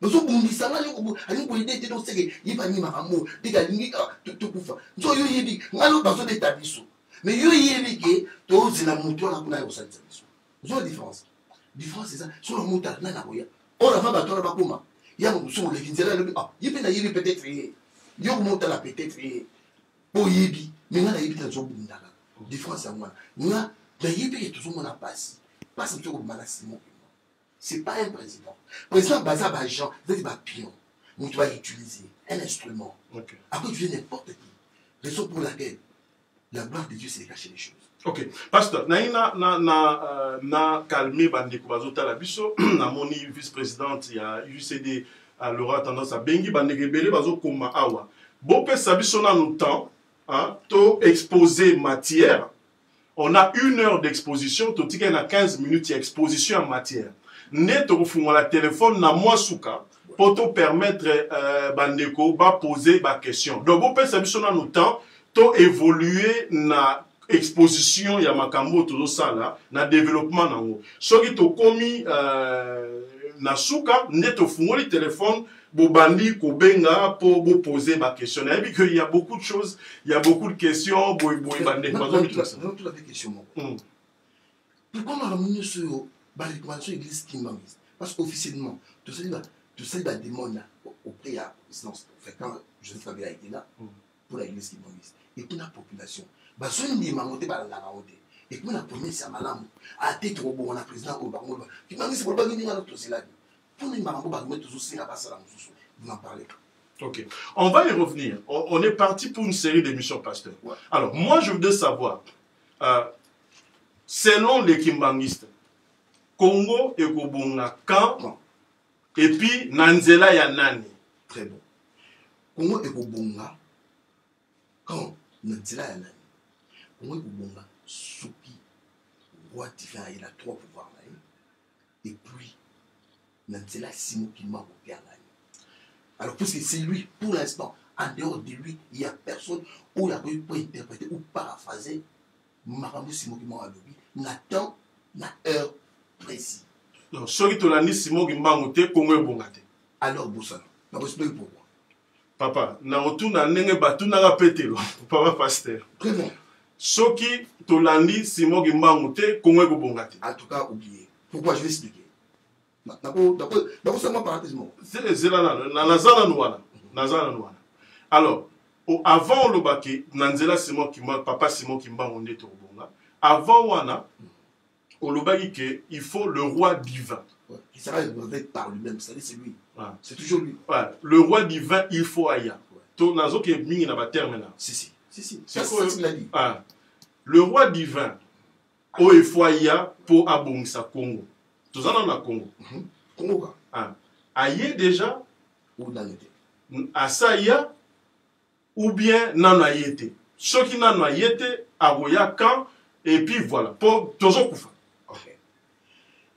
nozobundisa ngai alingi koyede te toseke ye bangi makambo ndenge alingi tokufa nso yo yebi ngai yo bazobeta biso mais yo yebi ke tozela moto wana kuna ya kosalisa biso ozoa différence différence eza solo moto ala nani akoya oyo avant bato wana bakoma ya mosusu oleki nzela alobi ah, ye mpe nayebi peut-être ye yo komotala peut-être ye mpo oyebi me nga nayebi te nazobunda kaka différence yango wana nga nayebi ke tozomona mpasi mpasi biso kobima na simo c'est pas un président président baza baagent ezati bapion moto bautiliser un instrument akoutiliser n'importe qui raison pour laquelle la gloire de dieu se cache les choses ok pasteur naye na, na, na, uh, na calme bandeko bazotala biso namoni vice présidente ya ucd uh, euh, laura tendance abengi bandeko ebele bazokoma awa bopesa biso nanu temps hein, to exposer matière on a une heure d'exposition totikali na 15 minutes ya exposition ya matière nde tokofungola telefone na mwa suka mpo to permettre euh, bandeko baposer baquestion donc bopesa biso nanu temps to évoluer na exposition ya makambo oyo tozosala na développement na yango soki tokomi euh, na suka nde tofungoli telefone bobandi kobenga mpo bopose baquestion nayebi ke ya beaucoup de choses ya beaucoup de question boyeboye bandeko bazomitosa pourquoi makambo nyonso oyo ba recommandation église kimbanguiste parce que officiellement tosali ba tosali ba demande na auprès ya présidence fréquent joseph kabila ayeke na mpo na église kimbanguiste epuis na population bazondima yango te balandaka yango te epuis na promese ya malamu ate ah, tokobongo na président oyo bango loba kimbanguiste bolobaki ndenge wana tozelaki mpo nini makambo barume tozosenga basala mosusu vous en parlez pas Ok. On va y revenir. On, on est parti pour une série d'émissions, pasteur. Ouais. Alors, moi, je voudrais savoir, uh, selon les kimbanguistes congo ekobonga quand bon. epuis na nzela ya nani très bon congo ekobonga quand na nzela ya nani congo ekobonga soki roi tifin ayela trois pouvoir epuis na nzela simoki makopianga ye alors puisque c'est lui pour l'instant en dehors de lui il y a personne oyo akoki po interpréter ou paraphraser makambo simoki mao alobi na temps na heure précis donc soki tolandi simoki mbangu te kongo ebonga te alors bosana nakospeli pourquoi papa nakotuna ndenge batunaka petelo papa pasteur soki tolandi simon kimbangu te kongo ekobonga te en tout cas oublie pourquoi je vais expliquer nakosama paradise moko zela nano naza nano wana naza nano wana alors avant olobaki na nzela simon kimbangu papa simon kimbangu nde tokobonga avant wana olobaki que il faut le roi divin il sera demandé par lui-même c'est c'est lui ouais. c'est toujours lui ouais. le roi divin il faut aya ouais. to nazoke mingi na baterme na si si si si ça c'est ce qu'il a dit ah. le roi divin oyo il faut aya mpo abongisa congo toza nano na congo mhm. congo ka ah. aye déjà asaya ou bien nanu aye te soki nanu aye te akoya quand et puis voilà po tozokufa okay.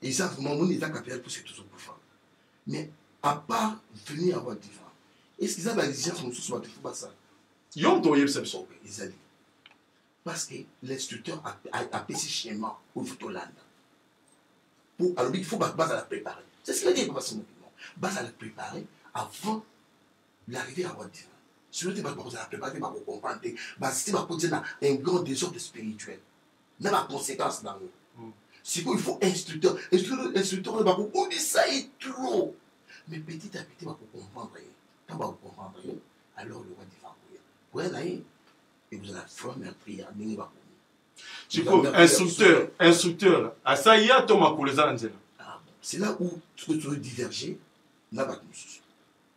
eza mamoni eza kapitale pose tozokufa mais à part venir avoir divan est ce que eza baexigence mosusu bato fo basala yo moto oyebisa biso ezali parce que l'instructeur apesi schéma oyo fo tolanda po alobi il faut bazala préparé c'est ce qu'il a dit papa simoki bazala préparé avant L'arrivée ya Wadira. Sinon te bato bakozala prépare te bakocomprendre te basisi bakoti na un grand désordre spirituel na baconséquence nango hmm. sikoyo il faut instructeur instructeur oyo bakobudisa ye trop mais petit à petit bakocomprendre ye ntango bakocomprendre ye alors le Wadira akoya koya na ye ekozala forme ya prière ndenge bako sikoyo instructeur instructeur asa ye atoma kolo eza na nzela ah, c'est là où tozo diverge na bato mosusu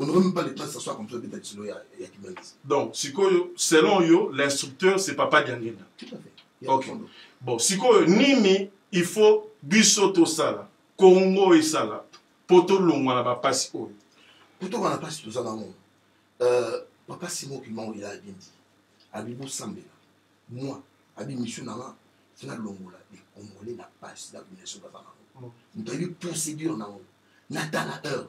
On n'aurait même pas le temps de s'asseoir comme ça, de mettre solo ya Kimangis. Donc, sikoyo, selon yo, l'instructeur, c'est Papa Diangenda. Tout à fait. Ok. Bon, sikoyo, nini, il faut biso tosala, Congo esala, po tolongwa na bapasi oyo. Po tolongwa na bapasi toza nango. Euh, papa Simon Kimangis, il a bien dit. Abi bosambela. Moi, abi mission na nga, fina longola, de Congolais na pasi, na binaso baza nango. Moto ayebi procédure nango. Natala heure.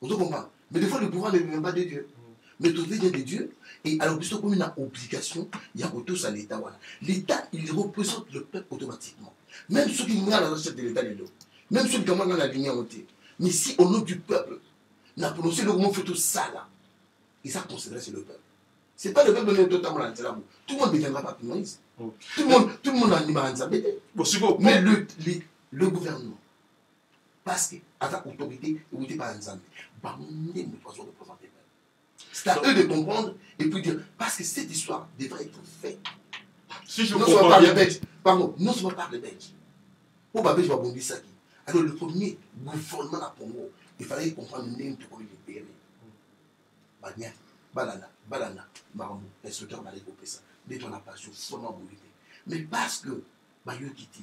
ozo comprendre mais des fois le pouvoir ne vient pas de Dieu l'autorité vient de Dieu et alors biso tokomi na obligation ya kotosa l'état wana l'état il représente le peuple automatiquement même soki ngai naza chef de l'état lelo même soki likambo ngai nalingi yango te mais si au nom du peuple na prononce eloko mo fe tosala eza considéré c'est le peuple c'est pas le peuple nde totambola na nzela mo tout le monde deviendra papi moïse tout le monde tout le monde andimaka nzambe te mais le, le, le gouvernement parce que aza autorité ewuti epai ya nzambe bango nde moto bazo représente meme c'est à eux de comprendre et puis dire parce que cette histoire devrait être faite si je comprends par les belges pardon non seulement par les belges mpo babelge babundisaki alors le premier gouvernement na congo il fallait comprendre ndenge tokoki libere bania balanda balanda makambo instructeur balaki kopesa nde twana passion fona boye te mais parce que bayoki te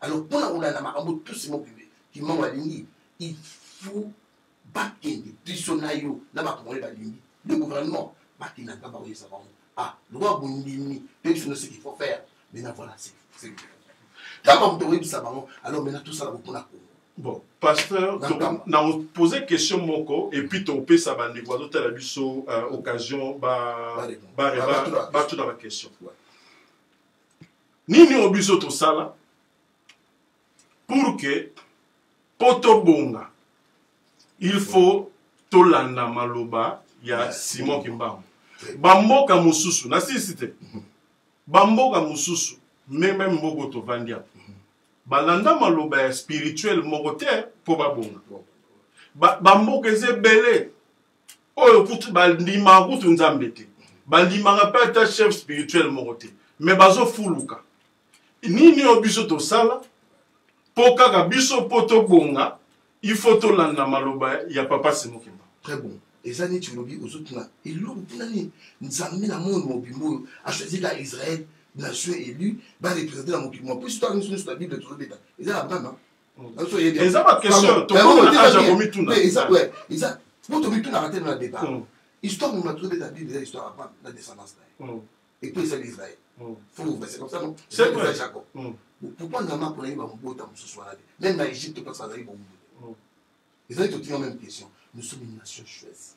alors mpo na kolanda makambo tusi mokili kimbango alingi il faut bakende biso na yo na bakongole balingi le gouvernement bakenda kaka oyesa bango ah lokola bondimi mpe biso nosi qu'il faut faire maintenant voilà c'est ntango moto oyebisa bango alors maintenant tosala bopona kongo bon pasteur na pose question moko epuis topesa bandeko bazotala biso euh, occasion batuna baquestion nini oyo biso tosala pour que mpo tobonga il faut tolanda maloba ya simon kimbangu bamboka mosusu nasilisi te bamboka mosusu meme mboka tovandi yango balanda maloba ya spirituel moko te mpo babonga bamboka eza ebele oyo kutu bandimaka kutu nzambe te bandimaka mpe ata chef spirituel moko te me bazofuluka nini oyo biso tosala mpo kaka biso mpo tobonga ifo tolanda maloba ya papa simokimba très bon eza neti olobi ozotuna eloko mpona nini nzambe na moyo mobimba oyo achoisi ka israel nation élu barepresente na mokili mwa mpo soto nyonso nyonso na bible tozobeta eza na brama eza baquestion po tomitunaka te na deba mm. histoire mima tozobeta bible eza histoire apa na descendance na ye mm. epuis eza livre ye mm. foaa jacob pourkoi nzambe apona ye bamobota mosusu wana te meme na egypte place azali bombu ezali totinga meme question nous sommes une nation choisie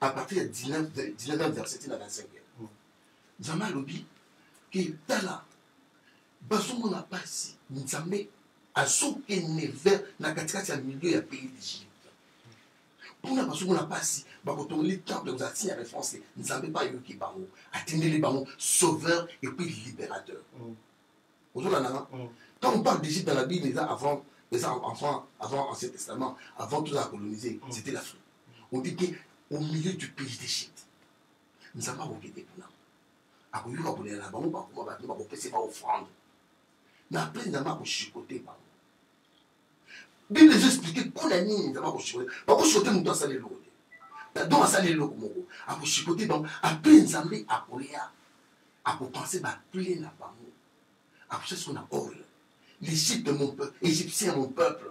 à partir ya 19 verset ti na 25 nzambe alobi ke tala bazomona mpasi nzambe azokende vers na katikati ya milieu ya pays d'egypte mpona bazomona mpasi bakotongeli temple kozala ntina ya référence te nzambe mpe ayoki bango atindeli bango sauveur et puis libérateur mm. ozolananga mm. quand on parle d'égypte dans la bible eza avant eza avant avant ancien testament avant tozala coloniser mm. c'était l'afrique on dit bien au milieu du pays des shit nzambe akoki te kuna akoyoka kolela na bango bakoma bato bakopesa ba offrande mais après nzambe akoshikote bango bible ezo explike mpo na nini nzambe akoshikote bakoshikote moto asala eloko te donc asala eloko moko akoshikote bango après nzambe akoya akopense baple na bango akosa siko na ore l'egypte mon peuple égyptien mon peuple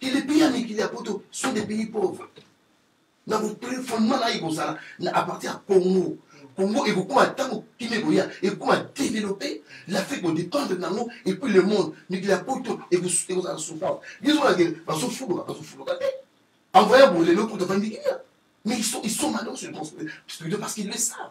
que les pays ya mikili ya poto sont des pays pauvres na fondement na ye kozala na à partir ya congo congo ekokoma ntango kimia ekoya ekokoma développe l'afrique kodépendre nango et puis le monde mikili ya poto ekozala souffrance biso nake bazofuluka bazofuluka te envoya bolelo kuta vandi kimia mais ils sont, ils sont malheureux sur le plan spirituel parce qu'ils le savent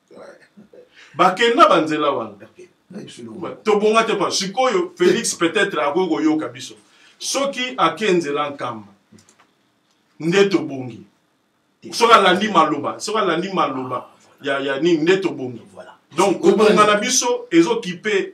bakenda banzela wana tobonga te pa sikoyo félix peut-être akoki koyoka biso soki ake nzela nkamba nde tobongi soki alandi maloba soki alandi maloba ya, ya nini nde tobongi donc kobonga na biso ezokipe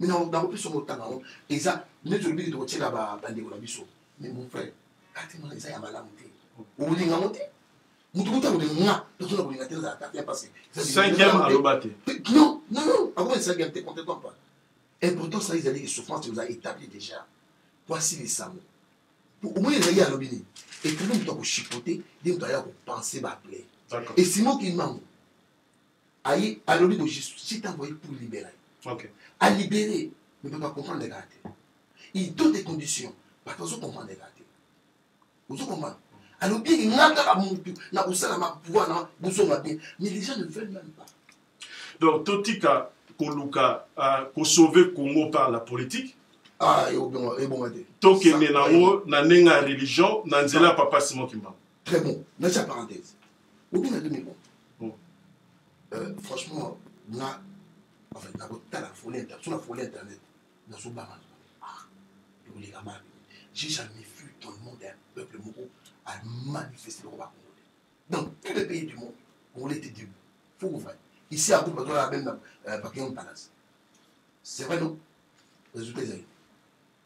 mais na na kopesa ngo tanga ngo eza neti olobi kito kotiela bandeko na biso mais mon frère kati mwana eza ya malamu te olinga ngo te moto kuta kolinga tozona kolinga te ezalaka bien parce que cinquième aloba te non non non akoma cinquième te complètement pas important ça ezali ke souffrance oza établi déjà po asilisango po omoni ezali alobi nini etali moto akochipote ye moto aya kopense baple esimoki mango aye alobi bo justice tango aye pour libérer okay. a libérer mais papa comprendre kaka te il donne des conditions bato bazo comprendre kaka te ozo comprendre alobi nga kaka motu na kosala ma pouvoir na bozonga bien mais les gens ne veulent même pas donc totika koluka uh, kosauve congo par la politique ah, tokende na yango na ndenge ya religion na nzela ya papa simon kimbangu très bon natia parenthèse obina 2000 bon hmm. euh, franchement nga enfin nakotala folie internet so na folie internet nazobanga koleka mabe j'ai jamais vu dans le monde un peuple moko a manifesté le roi congolais dans tous les pays du monde congolais était debout faut qu'on vaille ici à groupe azolala même na euh, paquillon palace c'est vrai non résultat ezali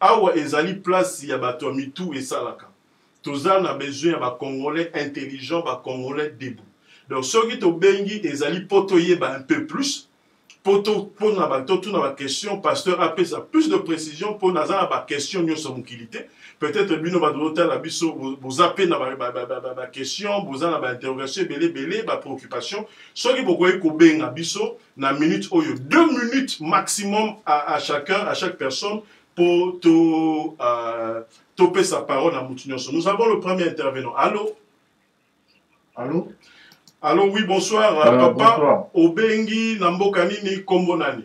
Awa ezali place ya batu ya mitu esalaka. Toza na besoin ya ba congolais intelligents, ba congolais debout. Donc soki tobengi ezali po toyeba un peu plus po topona ba totuna ba question pasteur apesa plus de précision po naza na ba question nyonso ya mokili te peut-être bino bato botala biso boza mpe na baquestion boza na bainterrogation ebele ebele bapréoccupation soki bokoki kobenga biso na minute oyo deux minutes maximum à, à chacun à chaque personne po to euh, topesa parole na motu nyonso nous avons le premier intervenant allo allo allo oui bonsoir euh, papa bonsoir. obengi na mboka nini nkombo nani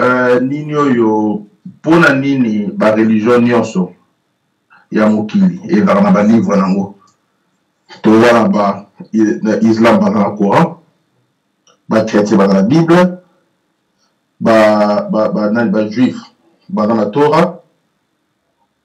Euh, nini oyo mpo na nini bareligion nyonso ya mokili ezalaka na balivre yango toza na ba na islam baza na coran bachrétien baza na bible banani bajuif baza na torah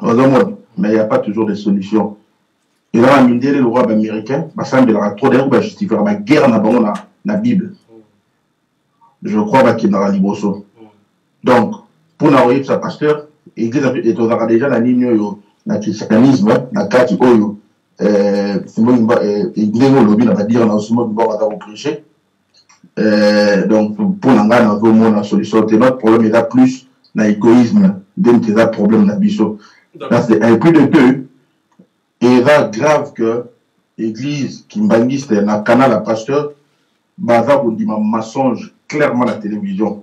ozomona mais il n'y a pas toujours de solution eza na mindele lokola baaméricain basambelaka trop dayango bajustifiaka baguerre na bango na, na bible je crois bakendaka liboso donc mpo na koyebisa pasteur eglise na biso etozaka deja na nini oyo na christianisme na kati oyo eh, eh, ndenge olobi na badire na osimo bibongo aza koprêche euh, donc mpo na ngai nazomona solution te notre problème eza plus na égoïsme nde moto eza problème na biso ça c'est un plus de deux eza grave que église kimbanguiste na canal ya pasteur baza kondima mensonge clairement na télévision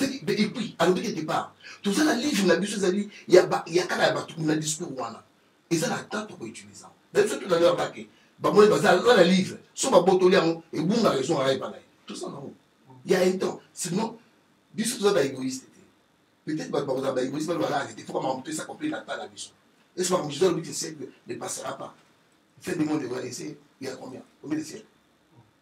epuis alobi quelque part toza na livre na biso ezali ya kaka ya bato na discours wana eza na temps tokoutiliza na biso tuna nde bake bamoni baza loin na livre so babotoli yango ebunga raison aya epa na ye toza nango ya un temps sinon biso toza baegoïste te peut-être bato bakozala baegoïste bana balaa te fokama moto esa complet na tala biso esi makambo jizo alobi te siècle ne passera pas fin du monde evaese ya combien combien de siècle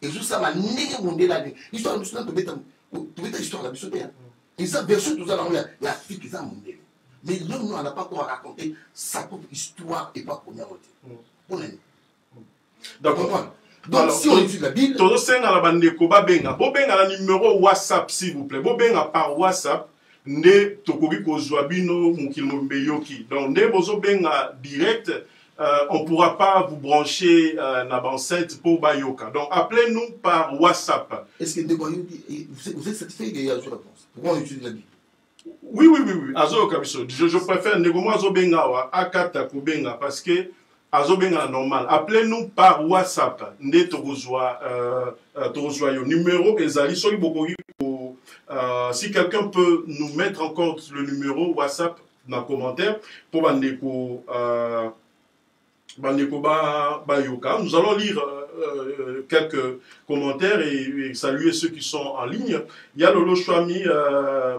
ezosala ndenge mondele ade histoire na biso na tobeta tobeta histoire na biso te eza version toza nango ya afrique eza mondele mais l'homme noir n'a pas quoi raconter sa propre histoire et pas première moitié mpo na nini d'accord donc si on étudie la bible tozosenga na bandeko babenga bobenga na numéro whatsapp s'il vous plaît bobenga par whatsapp nde tokoki kozwa bino mokili mobimba eyoki donc nde bozobenga direct euh, on pourra pas vous brancher euh, na bancente mpo bayoka donc appelez nous par whatsapp est ce que ndeko ayoki vous êtes satisfait de yazo réponse pourquoi on utilise la bible oui oui oui oui azoyoka biso je, je préfère ndeko moko azobenga awa akata kobenga parce que azobengana normal appelez nous par whatsapp nde tokozwa euh, euh tokozwa yo numéro ezali soki bokoki euh, si quelqu'un peut nous mettre encore le numéro whatsapp na commentaire mpo bandeko euh, bandeko bayoka ba nous allons lire euh, euh, quelques commentaires et, et saluer ceux qui sont en ligne il y a lolo shwami euh,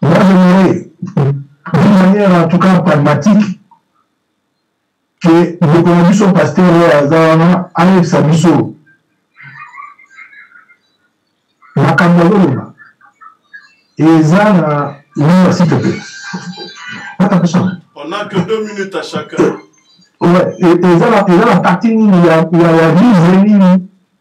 Moi, j'aimerais, d'une manière en tout cas pragmatique, que ndeko na biso pasteur oyo aza wana ayebisa biso makambo azoloba eza na nini s'il te plaît ata kusana on a que deux minutes à chacun eza na parti nini ya livre nini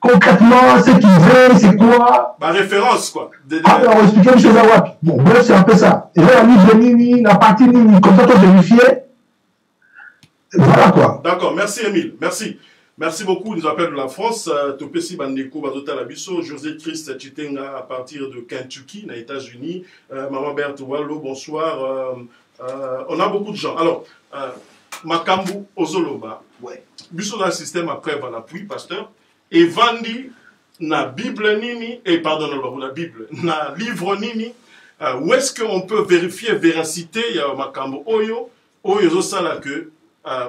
concrètement ce qu'il veut c'est quoi ba référence quoi alors expliquer biso eza wapi bon bref c'est un peu ça eza na livre nini na parti nini comme ça to vérifier voilà quoi d'accord merci Emile merci Merci beaucoup, nous appelle de la France. Euh, Topesi Bandeko Bazota Labiso, José Christ Chitenga à partir de Kentucky, aux États-Unis. Euh, Maman Berthe Wallo, bonsoir. Euh, Euh, on a beaucoup de gens. Alors, euh, Makambu Ozoloba, ouais. biso na système après va l'appui, pasteur, et Vandi na Bible nini, et pardon, na la Bible, na livre nini, euh, où est-ce qu'on peut vérifier véracité ya Makambu Oyo, Oyo Zosala que euh,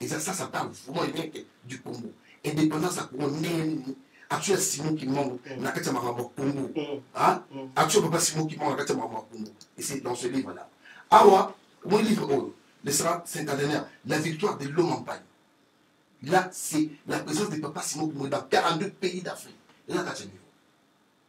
eza sasa ba vraiment unique du congo indépendance ya congo ndenge nini action ya simo kimbangu mm. na kati ya makambo ya congo mm. ah? mm. action papa simo kimbangu na kati ya makambo ya congo et c'est dans ce livre là awa omoni livre oyo le sera cinquantenaire la victoire de l'homme en pagne là c'est la présence de papa simo kimbangu dans 42 pays d'afrique eza kati ya niveau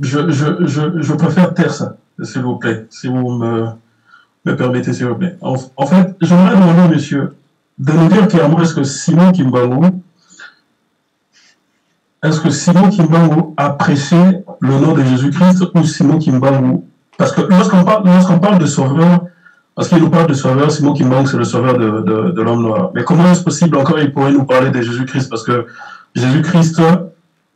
Je, je, je, je préfère taire ça, s'il vous plaît, si vous me me permettez, s'il vous plaît. En, fait, j'aimerais demander, monsieur, de nous dire clairement, est-ce que Simon Kimbangu, est-ce que Simon Kimbangu le nom de Jésus-Christ ou Simon Kimbangu Parce que lorsqu'on parle, parle de sauveur, parce qu'il nous parle de sauveur, Simon Kimbangu, c'est le sauveur de, de, l'homme noir. Mais comment est-ce possible encore, il pourrait nous parler de Jésus-Christ Parce que Jésus-Christ,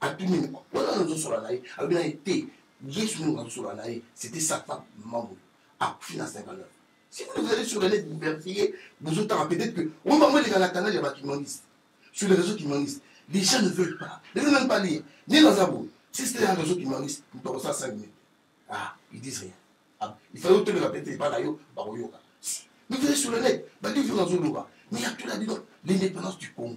atuni na wana nazosola na ye alobi na ye te yesu ndenge nazosola na ye c'était sa femme mambo akufi na 59 si vous allez sur la net vous vérifiez bozotanga peut-être que oyo bango eleka na canal ya bakimaniste sur les réseaux kimaniste les gens ne veulent pas ne veulent même pas lire ni naza boye si c'était un réseau kimaniste moto akosala 5 minutes ah ils disent rien ah, il fallait otoleka peut-être epa na yo bakoyoka mais vous allez sur la net badivio nazoloba mais ya tola bino l'indépendance du congo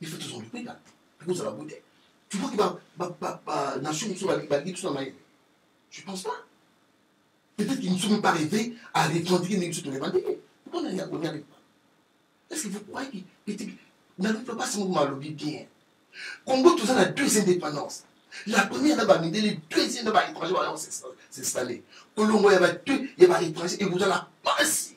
il faut tozwa lipeka ekozala bo te tu vois que banation mosusu balingi biso na mayele je pense pas peut-être qu'ils ne sont même pas rêvés à revendiquer ndenge biso torevandike mpo nani akonyaki pa est ce que vous croyez que nalobi basi moko malobi bien congo toza na deux indépendances la première na bamindele deuxième na baétranger bayo s'installer kolongo ya bato ya baétranger ekozala mpasi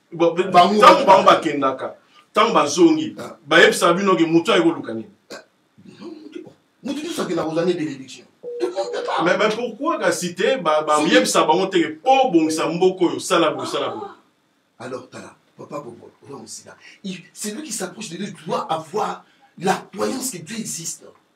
ntango bango bakendaka ntango bazongi ah. bayebisaka bino ke motu aye koluka nini motu nyonso akenda kozwa ne benediction mais mais pourquoi kasi te bayebisa bango teke mpo obongisa mboka oyo sala boye sala boye ah. alors tala papa bobo oza mosika celui qui s'approche de dieu doit avoir la croyance que dieu existe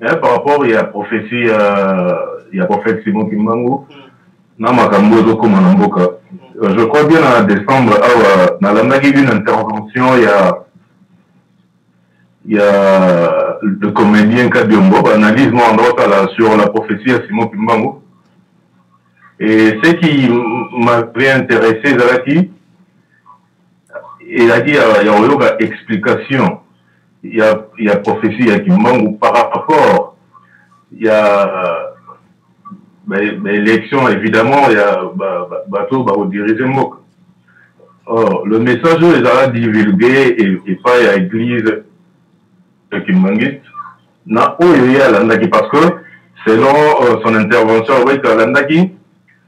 Mais par rapport ya prophetie ya ya prophète Simon Kimbangu hmm. na makambo ezokoma na mboka euh, je crois bien na décembre awa nalandaki une intervention ya ya le comédien Kadiombo analyse moi androtala sur la prophétie ya Simon Kimbangu et ce qui m'avait intéressé ezalaki ezalaki ya koyoka explication ya, ya prophetie ya kimbangu par rapport ya baélection ba évidemment ya bato ba, ba bakodirige mboka or le message oyo ezala divulgue epai ya église ya kimbanguiste na oyo ye alandaki parce que selon euh, son intervention oyo alandaki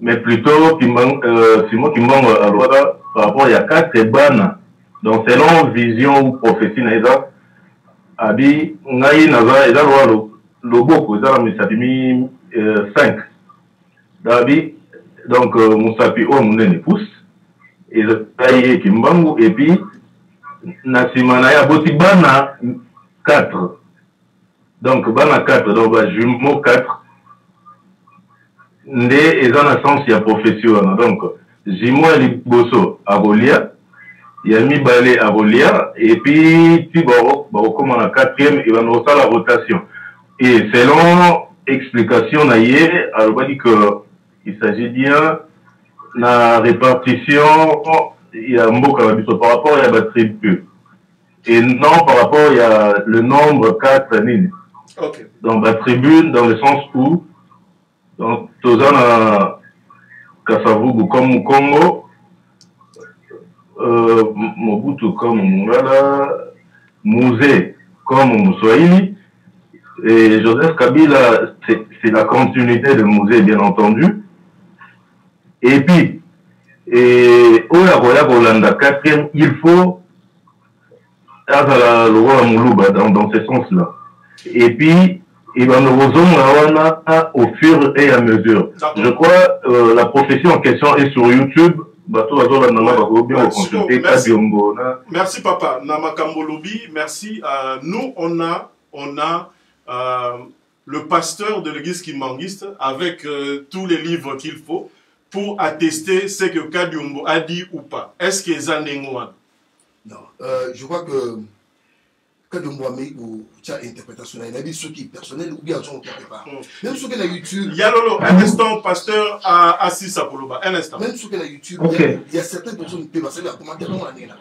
mais plutôt Kimbang, euh, Simon Kimbangu alobaka par rapport ya quatre bana donc selon vision ou prophétie na eza abi ngai naza eza loa lo, loboko eza na misapi mi euh, cinq dabi donc euh, mosapi oyo monene pousse eza ye Kimbangu et puis na nsima na ye aboti bana quatre donc bana 4 donc ba jumeaux 4 nde eza na sens ya prophetie wana donc jumeaux ya liboso akolia ya mibale akolia epuis ti bakokoma na quatrième ebanda kosala rotation et selon explication na ye alobaki que il s'agit bien na répartition ya mboka na biso par rapport ya batribu et non par rapport ya le nombre 4 nini okay. donc batribune dans le sens où donc toza na kasavubu comme mukongo euh, mobutu comme mungala musée comme muswahili et joseph kabila c'est la continuité de musée bien entendu et puis et oyo akoya kolanda quatrième il faut azala lokola muluba dans, dans ce sens là et puis ebanda kozonga wana au fur et à mesure je crois euh, la prophétie en question est sur youtube bato bazolanda nga bakoki bien koconsulte kadiombo na merci papa na makambo olobi merci uh, nous on a on a uh, le pasteur de l'église kimbanguiste avec euh, tous les livres qu'il faut pour attester ce que Kadiombo a dit ou pas. Est-ce que eza ndenge wana? Non, euh, je crois que Kadiombo amei kotia interprétation na ye nayebi soki personnel ou bien azongo quelque part. Mm. Même soki na YouTube. Ya lolo, un instant pasteur a assis sa koloba, un instant. Même soki na YouTube, okay. il y a certaines personnes qui peuvent basali ya commentaire na ndenge na.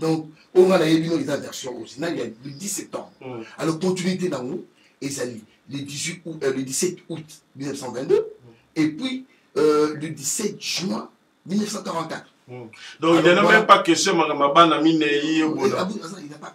donc oyo nga nayebi no eza version oyo nani ya le 10 septembre mm. alors continuité nango ezali le 18 août, euh, le 17 août 1922 mm. et puis euh, le 17 juin 1944 mm. donc alors, il n'y en a voilà. même pas question makambo abana minei oyo eh, ah, il n'a pas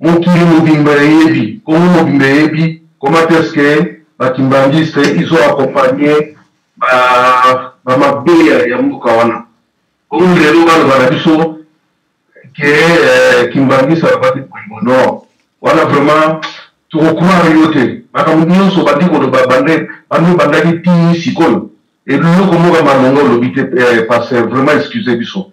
Mokili mobimba eyebi, Congo mobimba eyebi comment est-ce que ba kimbanguiste ils ont accompagne ba ba mabeya ya mboka wana. Oyo lelo baloba na biso ke eh, kimbanguiste alobaki bolingo nord wana vraiment tokokroire yo te makambo nyonso obandi koloba bande bande obandaki ti sikoyo eloko moko malonga olobi te eh, parce vraiment excuse biso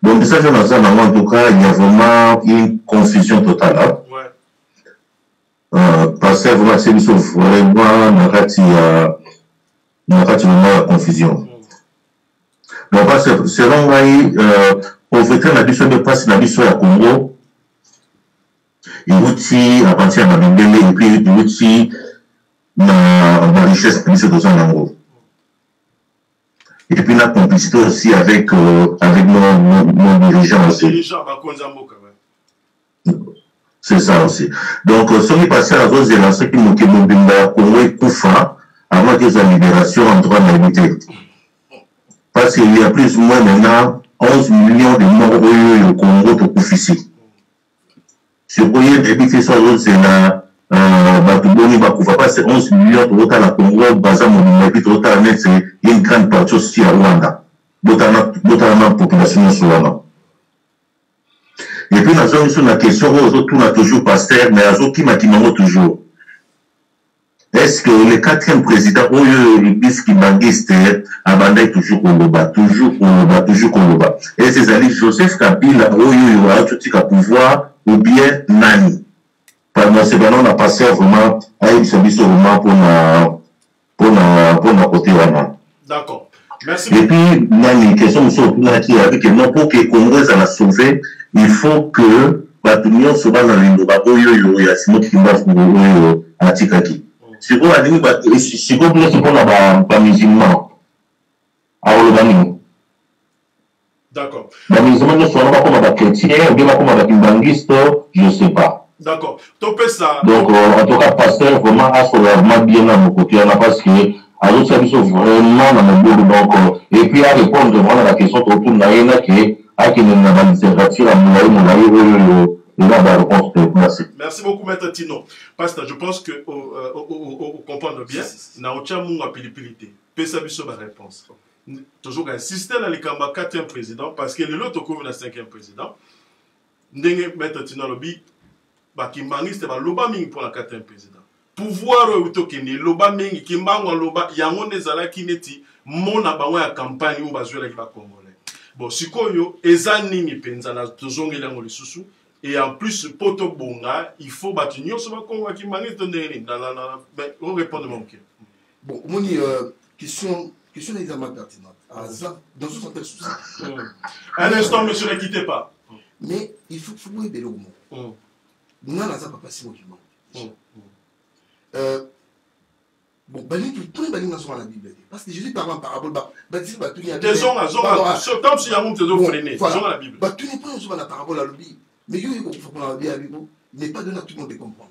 Bon, mais ça, je m'en sers en tout cas, il y a vraiment une confusion totale. Hein? Ouais. Euh, parce que vraiment, c'est vraiment na kati ya na kati vraiment ya confusion. Mm. Donc, parce que selon ngai, euh, pauvreté na biso nde mpasi na biso ya Congo euti à partir ya mabendele et puis euti na richesse na biso toza nango. et puis la complicité aussi avec euh, avec mon, mon, mon dirigeant aussi dirigeant bakonzi ya mboka c'est ça aussi donc euh, soki pasteur azozela soki moke mobimba ya kongo ekufa avant kezwa libération en droit na yebi te parce qu'il y a plus ou moins maintenant 11 millions de morts oyo oyo kongo tokufisi sikoyo ye ayebi te so azozela euh, bato boni bakufa pasi 11 million tokotala congo baza mobimba epi tokotala neti ye grande partie osi ya rwanda botala na population nyonso wana epuis nazongi so na question oyo ozotuna toujours paster mais azokimakima yango toujours Est-ce que le quatrième président oyo libis kimbanguiste abandaki toujours koloba toujours koloba toujours koloba est-ce ezali Joseph Kabila oyo oyo azo tika pouvoir ou bien nani pardon c'est vraiment na pasteur vraiment ayebisa biso vraiment pona pona pona côté wana D'accord. Merci. Et puis, Nani, question nous sommes là qui a dit que non, pour que le Congo soit la sauver, il faut que bato nyonso bana liloba oyo oyo ya simo kimbafu oyo atikaki sikoyo alingi sikoyo bino sikoyo na bamusulman akoloba nini D'accord. Ba musulmans nionso wana bakoma ba chretien ou bien bakoma ba kimbanguiste, je ne sais pas. D'accord. Topesa. Donc euh, en tout cas pasteur vraiment asola vraiment bien na mokoto wana parce que azotia biso vraiment na mobulu donc euh, et puis arépondre vraiment na baquestion totuna ye nake akende na balitterature ya molai molai oyoyo eza bareponse te merci merci beaucoup maître tino pasteur je pense que ocomprendre oh, oh, oh, bien na otya mungu ya pilipili te pesa biso bareponse tozoka insiste na likambo ya 4e président parce que lelo tokomi na 5e président ndenge maître tino alobi bakimbanguiste baloba mingi mpo na 4e président pouvoir oyo tokende eloba mingi kimbangu aloba yango nde ezalaki neti mona bango ya campagne oyo bazwelaki bacongolais bon sikoyo eza nini mpenza na tozongeli yango lisusu et en plus mpo tobonga il faut bato nyonso bakongaki mange to ndenge nini orépondre moke bon omoni euh, question question eza ma pertinente aza dans un certain souci un instant monsieur ne quittez pas mais il faut faut boyeba eloko moko nga naza papa simo kimbangu bon balingi tuni balingi azonga na bible te parce que jésus parle en parabole batisi batuni batuni mpo azonga na parabole alobi mais yo oyekokufa mpona babia ya bibo mais pas donne à tout le monde de comprendre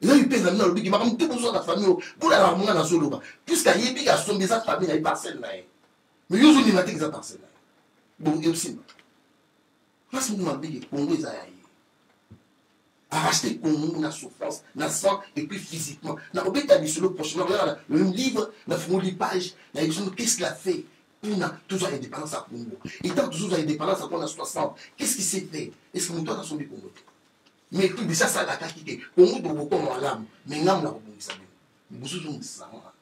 eza mipeza mina alobi kimaka motu bozoa na famille oyo bolalaka monga nazoloba puiske ayebi ke asombi eza famille na ye parcelle na ye me yo ozondima te eza parcelle na ye bongo eosimba place moko mabele kongo eza ya ye arracher Congo na souffrance, na sang, et puis physiquement. Na obeta bisolo prochainement, regarde, le même livre, na fongoli page, na exemple, qu'est-ce qu'il a fait pour na toujours indépendance à Congo. Et tant toujours indépendance à Congo, 60, qu'est-ce qui s'est fait Est-ce que nous, toi, dans son Congo mais tout bisa sala ta kite kongo dobo ko malamu mais ngamu na kobongisa bino bosusu musanga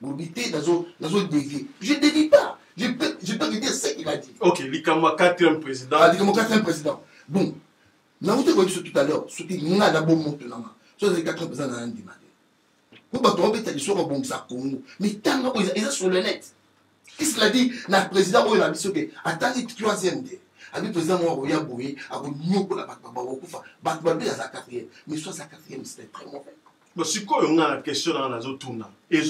bolobi te nazo nazo devie je devie pas je peux je peux dire ce qu'il a dit ok likambo ya quatrième président ah, likambo quatrième président bon nauti koyebi biso tout à l'heure soki nga na bomoto nanga soki azali quatrième président na nandima te po bato babeta lisoko babongisa congo mais tanga oyo eza solennete qu'est-ce qu'il a dit na président oyo na biso ke atangi troisième te abi président moko akoya boye akonyokola bato bakokufa bato babe aza quatrième mais so aza quatrième c'est très mauvais bon sikoyo nga na question nanga nazotuna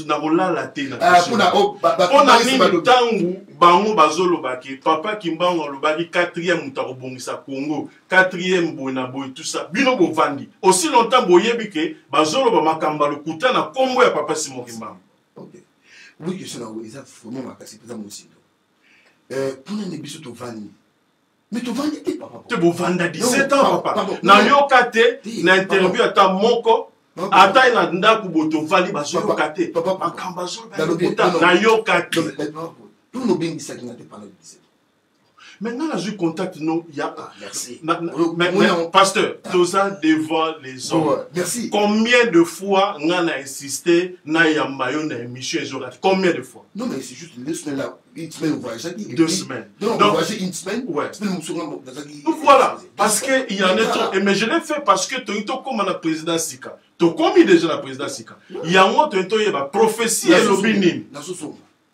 nakolala te mpona ah, nini ntango bango bazolobaki papa kimbangu alobaki quatrième moto akobongisa congo quatrième boye na boye tout ça bino bovandi aussi longtemps boyebi ke bazoloba makambo ya lokuta na nkombo ya papa simo kimbangu okay. oui question yango eza vraiment makasi mpenza mosindo euh, kuna nde biso tovandi mais tovandi te papa te bovanda 17 ans papa nayoka te na interview ata moko ata ye na ndako bo tovandi bazoyoka te makambo azoloba nayoka te mpo nobengisaki nga te pala 17 mais nga nazwi contact no ya ah, merci na, na, oh, mais, mais, on... pasteur toza devant les hommes oh, merci combien de fois nga na insisté na yamba yo na émission ezorati combien de fois non mais c'est juste deux semaines là une semaine voyageaki deux semaines donc voyagé une semaine ouais semaine mosusu nga nazaki voilà parce que il y en a trop mais je l'ai fait parce que toyi tokoma na président sika tokomi déjà na président sika yango toyi toyeba prophétie elobi nini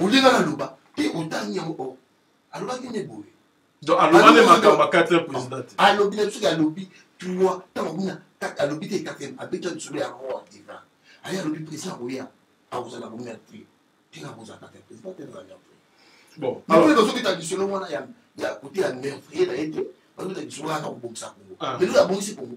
olie nga naloba mpe otangi yango o oh, alobaki nde boye alobane makambo ya 4 président te alobi na biso alobi 3 ntango kuna alobi te 4 abeta lisolo ya roi diva aye alobi président akoya akozala bomere te te nakozala 4 président te nazala mère bon mpe bazokita lisolo wana ya kote ya mère na ye te bazokita lisolo wana kobongisa kongo lelo abongisi kongo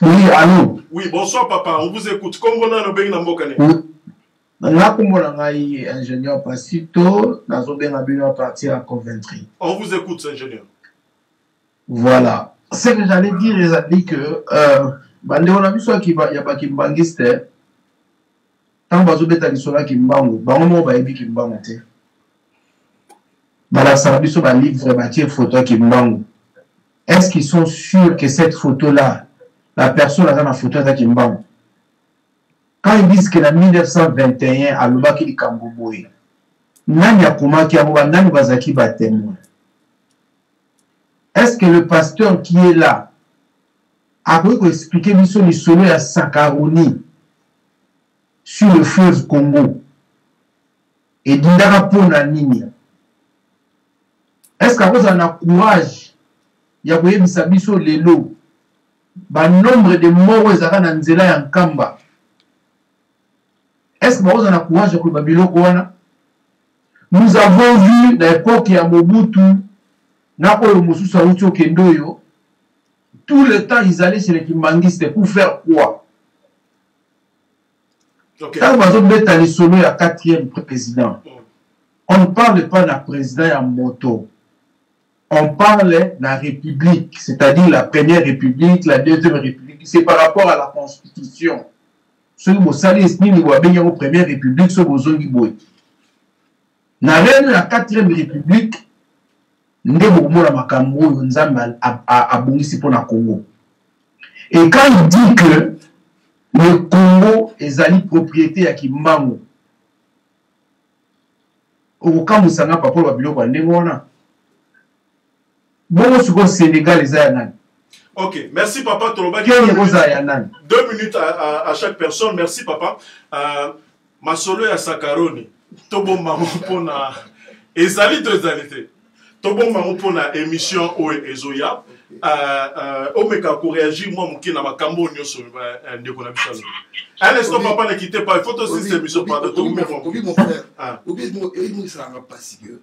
Oui, allô Oui, bonsoir papa, on vous écoute. Kombo nano bengi na mboka nini nga kombo na ngai ingénieur pasito nazobenga bino à partir ya coventry on vous écoute ingénieur voilà ce que j'allais dire ezali que euh, bandeko na biso ya bakimbanguiste ntango bazobeta lisolo ya kimbangu bango moko bayebi kimbangu te balakisaka biso balivre batie foto ya kimbangu est ce qu'ils sont sûrs que cette photo là la personne aza na foto aza kimbangu quand ils disent que na 1921 alobaki likambo boye nani akomaki yango banani bazalaki batemoin est ce que le pasteur qui est là akoki koexplike biso lisolo ya sakaroni sur le fleuve Congo edindaka mpo na nini est ce que akozala na courage ya koyebisa biso lelo banombre de mort oyo ezalaka na nzela ya nkamba est ce que bakozala na courage ya koloba biloko wana nous avons vu na epoke ya mobutu na oyo mosusu awuti okende oyo Tout le temps ils allaient chez les kimbanguistes pour faire quoi ntango bazobeta lisolo ya quatrième président mm. on ne parle pas na président ya moto on parle na république c'est-à-dire la première république la deuxième république c'est par rapport à la constitution soki bosali nini boabengi yango première république soki bozongi boye na rene ya 4e republique nde bokomona makambo oyo nzambe abongisi mpo na congo et quand il dit que le congo ezali propriété ya kimbangu okokamwisanga papa oloba biloko ya ndenge wana bongo sikoyo senegal eza ya nani Ok, merci papa. Tolobaki deux minutes, deux minutes à, à, à, chaque personne. Merci papa. Euh, ma solo ya Sakaroni. Tobo maman pona. Ezali to ezali te. Tobo maman pona émission o ezoya. Euh, euh, omeka ko réagir moi muke na makambo nyoso euh, ndeko na biso. Un instant papa ne quittez pas. Il faut aussi cette émission pardon. Obi mon frère. Obi mo ebi mo sanga parce que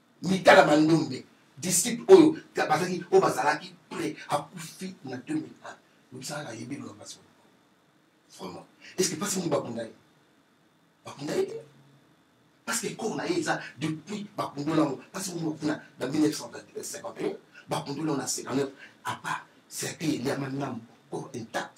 mitala mandombe disciple oyo bazalaki oyo bazalaki pre akufi na 2001 lobisaka ayebi lola mpasi vraiment est ce que mpasi nini bakunda ye bakunda ye te parce que kor na ye eza depuis bakundola yango mpasi nini bakuna na 1951 bakundola yango na 59 apart cercueil eliama namo kor intact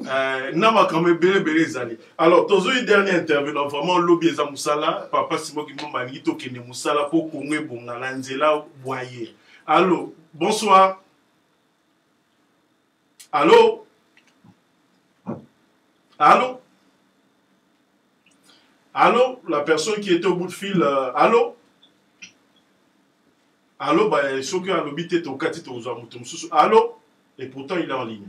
Euh, na makambo ebele ebele ezali alors tozwi dernier intervenant vraiment lobi eza mosala papa simo kimomba alingi tokende mosala mpo kongo ebonga na nzela bwa ye allo bonsoir allo allo allo la personne qui était au bout de fil euh, allo allo soki alobi te tokati tokozwa moto mosusu allo et pourtant il est en ligne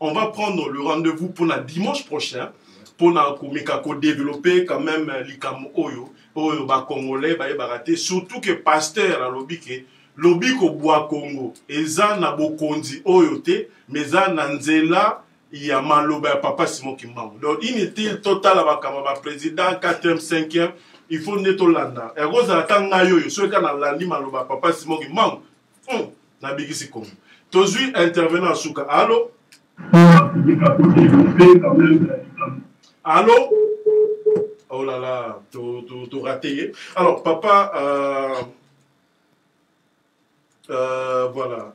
on va prendre le rendez-vous pour la dimanche prochain pour na komeka ko développer quand même euh, likambo oyo oyo ba congolais ba te surtout que pasteur alobi ke lobiko bwa congo eza na bokonzi oyo te mais eza na nzela ya maloba ya papa simon kimbangu donc inutile totala makambo ba président 4e 5e il faut nde tolanda ekozala ata ngai oyo soki kaka nalandi maloba ya papa simon kimbangu hmm. nabikisi kongo tozwi intervenant suka alo alo oh là là torate ye alors papa euh, euh, voilà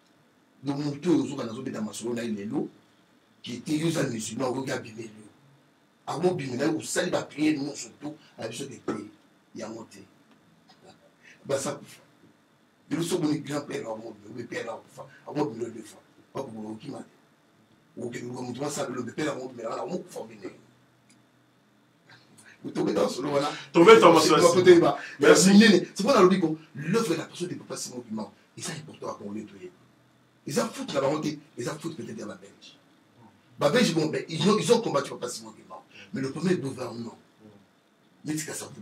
donc motu oyo ozoka nazobeta masolo na ye lelo kete yo oza musulman okoki abimeli yo akomobimela yo osali bapriere nyonso to na biso kete yango te baza kufa lelo so omoni grand père akomobimela obe père akokufa akomobimela yo defa bakobona okima te okende luka motu masala lelo mpe père akomobimela wana akomokufa obinee tobeta masolo wana tobeta masoloteyeba minene sikoyo nalobi ko l'œuvre ya la personne de papa simon kimao eza important ya congolais toyebi eza foot na bango te eza foot peut-être ya babelge babelge bon ben ils ont, ils ont combattu papa simon kimao mais le premier gouvernement mitika sabu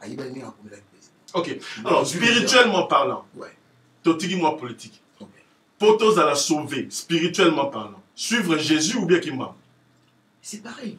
ayebani ndenge akomelaki président ok alors spirituellement parlant ouais. totiki mwa politique mpo tozala sauve spirituellement parlant suivre jésus ou bien kimbangu c'est pareil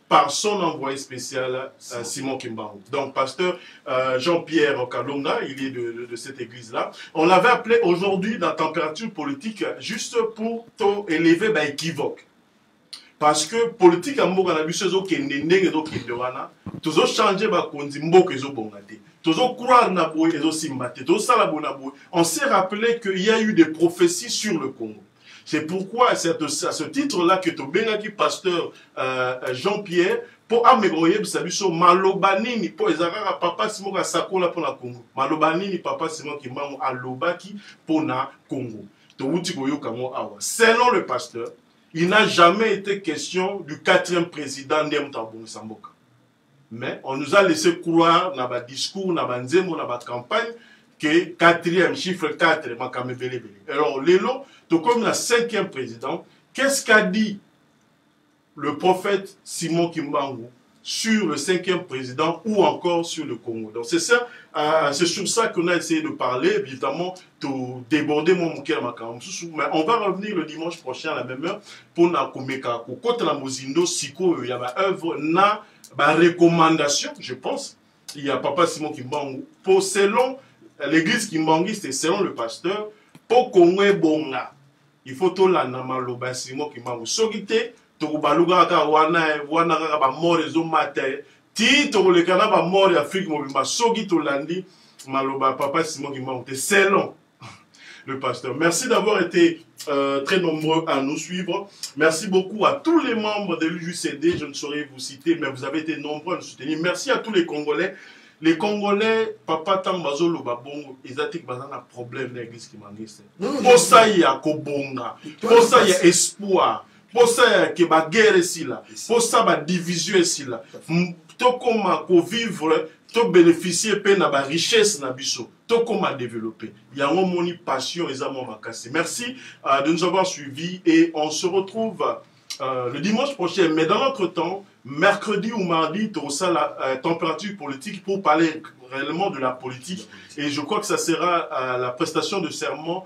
par son envoyé spécial, euh, Simon Kimbangu. Donc, pasteur euh, Jean-Pierre Kalonga, il est de, de, cette église-là. On l'avait appelé aujourd'hui dans la température politique juste pour élever bah, équivoque. Parce que politique à Mboka na biso ezo kende ndenge ezo kende wana, tozo changer ba konzi mboka ezo bonga te. Tozo croire na boye ezo simba te. Tozo sala bona boye. On s'est rappelé qu'il y a eu des prophéties sur le Congo. C'est pourquoi à ce titre-là que tobengaki pasteur euh, euh Jean-Pierre mpo ameka koyebisa biso maloba nini mpo eza kaka papa simo kasakola mpo na congo maloba nini papa simo kimbangu alobaki mpo na congo towuti koyoka yango awa selon le pasteur il n'a jamais été question du quatrième président nde moto abongisa mboka mais on nous a laissé croire na badiscours na banzembo na bacampagne ke quatrième chiffre 4 makambo ebelebele alors lelo Donc, comme la cinquième président, qu'est-ce qu'a dit le prophète Simon Kimbangu sur le cinquième président ou encore sur le Congo. Donc c'est ça, euh, c'est sur ça qu'on a essayé de parler, évidemment, to déborder mon moke na makambo mosusu mais on va revenir le dimanche prochain à la même heure mpo na komeka kokota na mozindo sikoyo ya baœuvre na barecommandation je pense il y a papa simon kimbangu mpo selon l'église kimbanguiste et selon le pasteur mpo kongo ebonga il faut tolanda maloba ya simon kimbangu soki te tokobalukaka kaka wana wana kaka bamore ezomata ye ti tokoleka na bamore ya afrike mobimba soki tolandi maloba ya papa simon kimbangu te selon le pasteur. Merci d'avoir été euh, très nombreux à nous suivre. Merci beaucoup à tous les membres de l'UJCD. Je ne saurais vous citer, mais vous avez été nombreux à nous soutenir. Merci à tous les Congolais. Les Congolais, papa Tambazo Lobabongo, ils ont dit un problème dans l'église qui m'a dit. Pour ça, il y a Kobonga. Pour ça, il y a espoir. posa ya ke bagere esila posa badivision esila tokoma kovivre tobénéficie mpe na barichesse na biso tokoma développe yango moni passion eza mwa makasi merci uh, de nous avoir suivi et on se retrouve uh, le dimanche prochain mais dans notre temps mercredi ou mardi tokosala uh, euh, température politique pour parler réellement de la politique et je crois que ça sera uh, la prestation de serment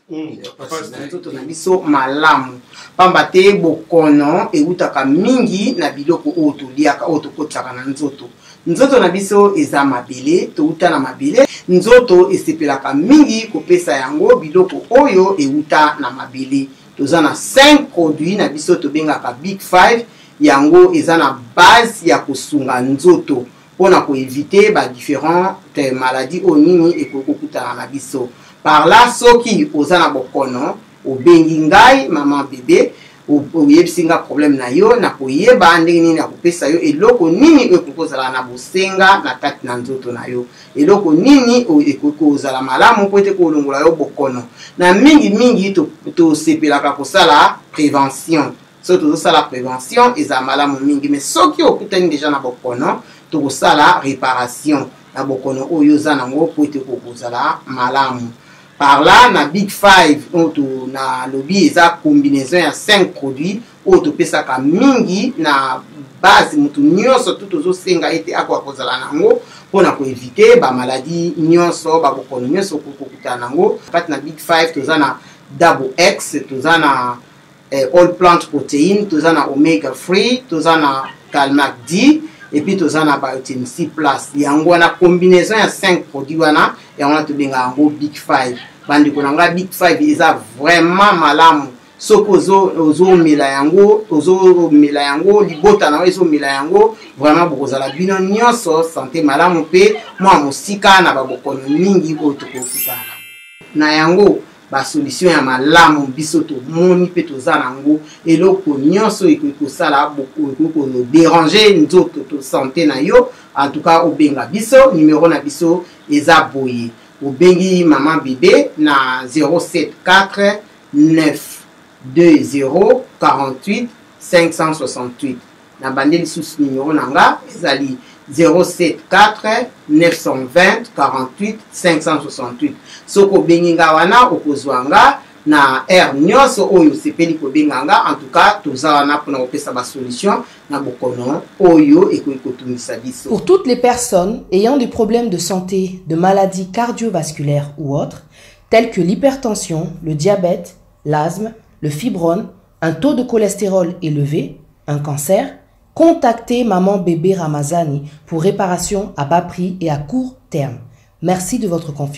hmm. nzoto na biso malamu mpamba te bokono ewutaka mingi na biloko oyo toliaka oyo tokotisaka na nzoto nzoto na biso eza mabele towuta na mabele nzoto esepelaka mingi kopesa yango biloko oyo ewuta na mabele toza na 5 produit na biso tobengaka big 5 yango eza na base ya kosunga nzoto mpo na koevite ba differentes maladies oyo nini ekoki kokutana na biso par là soki oza na bokono obengi ngai mama bebe oyebisi nga problème na yo na koyeba ndenge nini akopesa yo eloko nini oyo ekoki kozala na bosenga na kati na nzoto na yo eloko nini oyo ekoki kozala malamu mpo ete kolongola yo bokono na mingi mingi tosepelaka to kosala prévention soki tozosala prévention eza malamu mingi mais soki okutani deja na bokono tokosala réparation na bokono oyo oza nango mpo ete kokozala malamu par là na big five oyo nalobi eza combinaison ya 5 produits oyo topesaka mingi na base motu nyonso tu tozosenga ete akoka kozala na yango mpo na koevite bamaladi nyonso babokono nyonso kokokutana na yango kati na big five toza na double x toza na eh, all plant protein toza na omega free toza na calmac d epuis toza na biotin c plus yango wana combinaison ya 5 produit wana yango wana tobenga yango big 5 bandeko na ngai big 5 eza vraiment malamu soki ozomela yango ozomela yango libota na yo ezomela yango vraiment bokozala bino nyonso sante malamu mpe mwa mosika na babokono mingi oyo tokokutana na yango basolution ya malamu biso tomoni mpe toza na yango eloko nyonso ekoki kosala ekoki koderange nzoto to sante na yo antuka obenga biso nimero na biso eza boye obengi mama bebe na 074 9 20 48 568 na bande lisusu nimero na nga ezali 074 920 48 568 soki obengi nga wana okozwa nga na aire nyonso oyo osepeli kobenga nga en tout cas toza wana mpona kopesa basolution na bokono oyo ekoki kotungisa biso pour toutes les personnes ayant des problèmes de santé de maladies cardiovasculaires ou autres telles que l'hypertension le diabète l'asthme le fibrone un taux de cholestérol élevé un cancer Contactez Maman Bébé Ramazani pour réparation à bas prix et à court terme. Merci de votre confiance.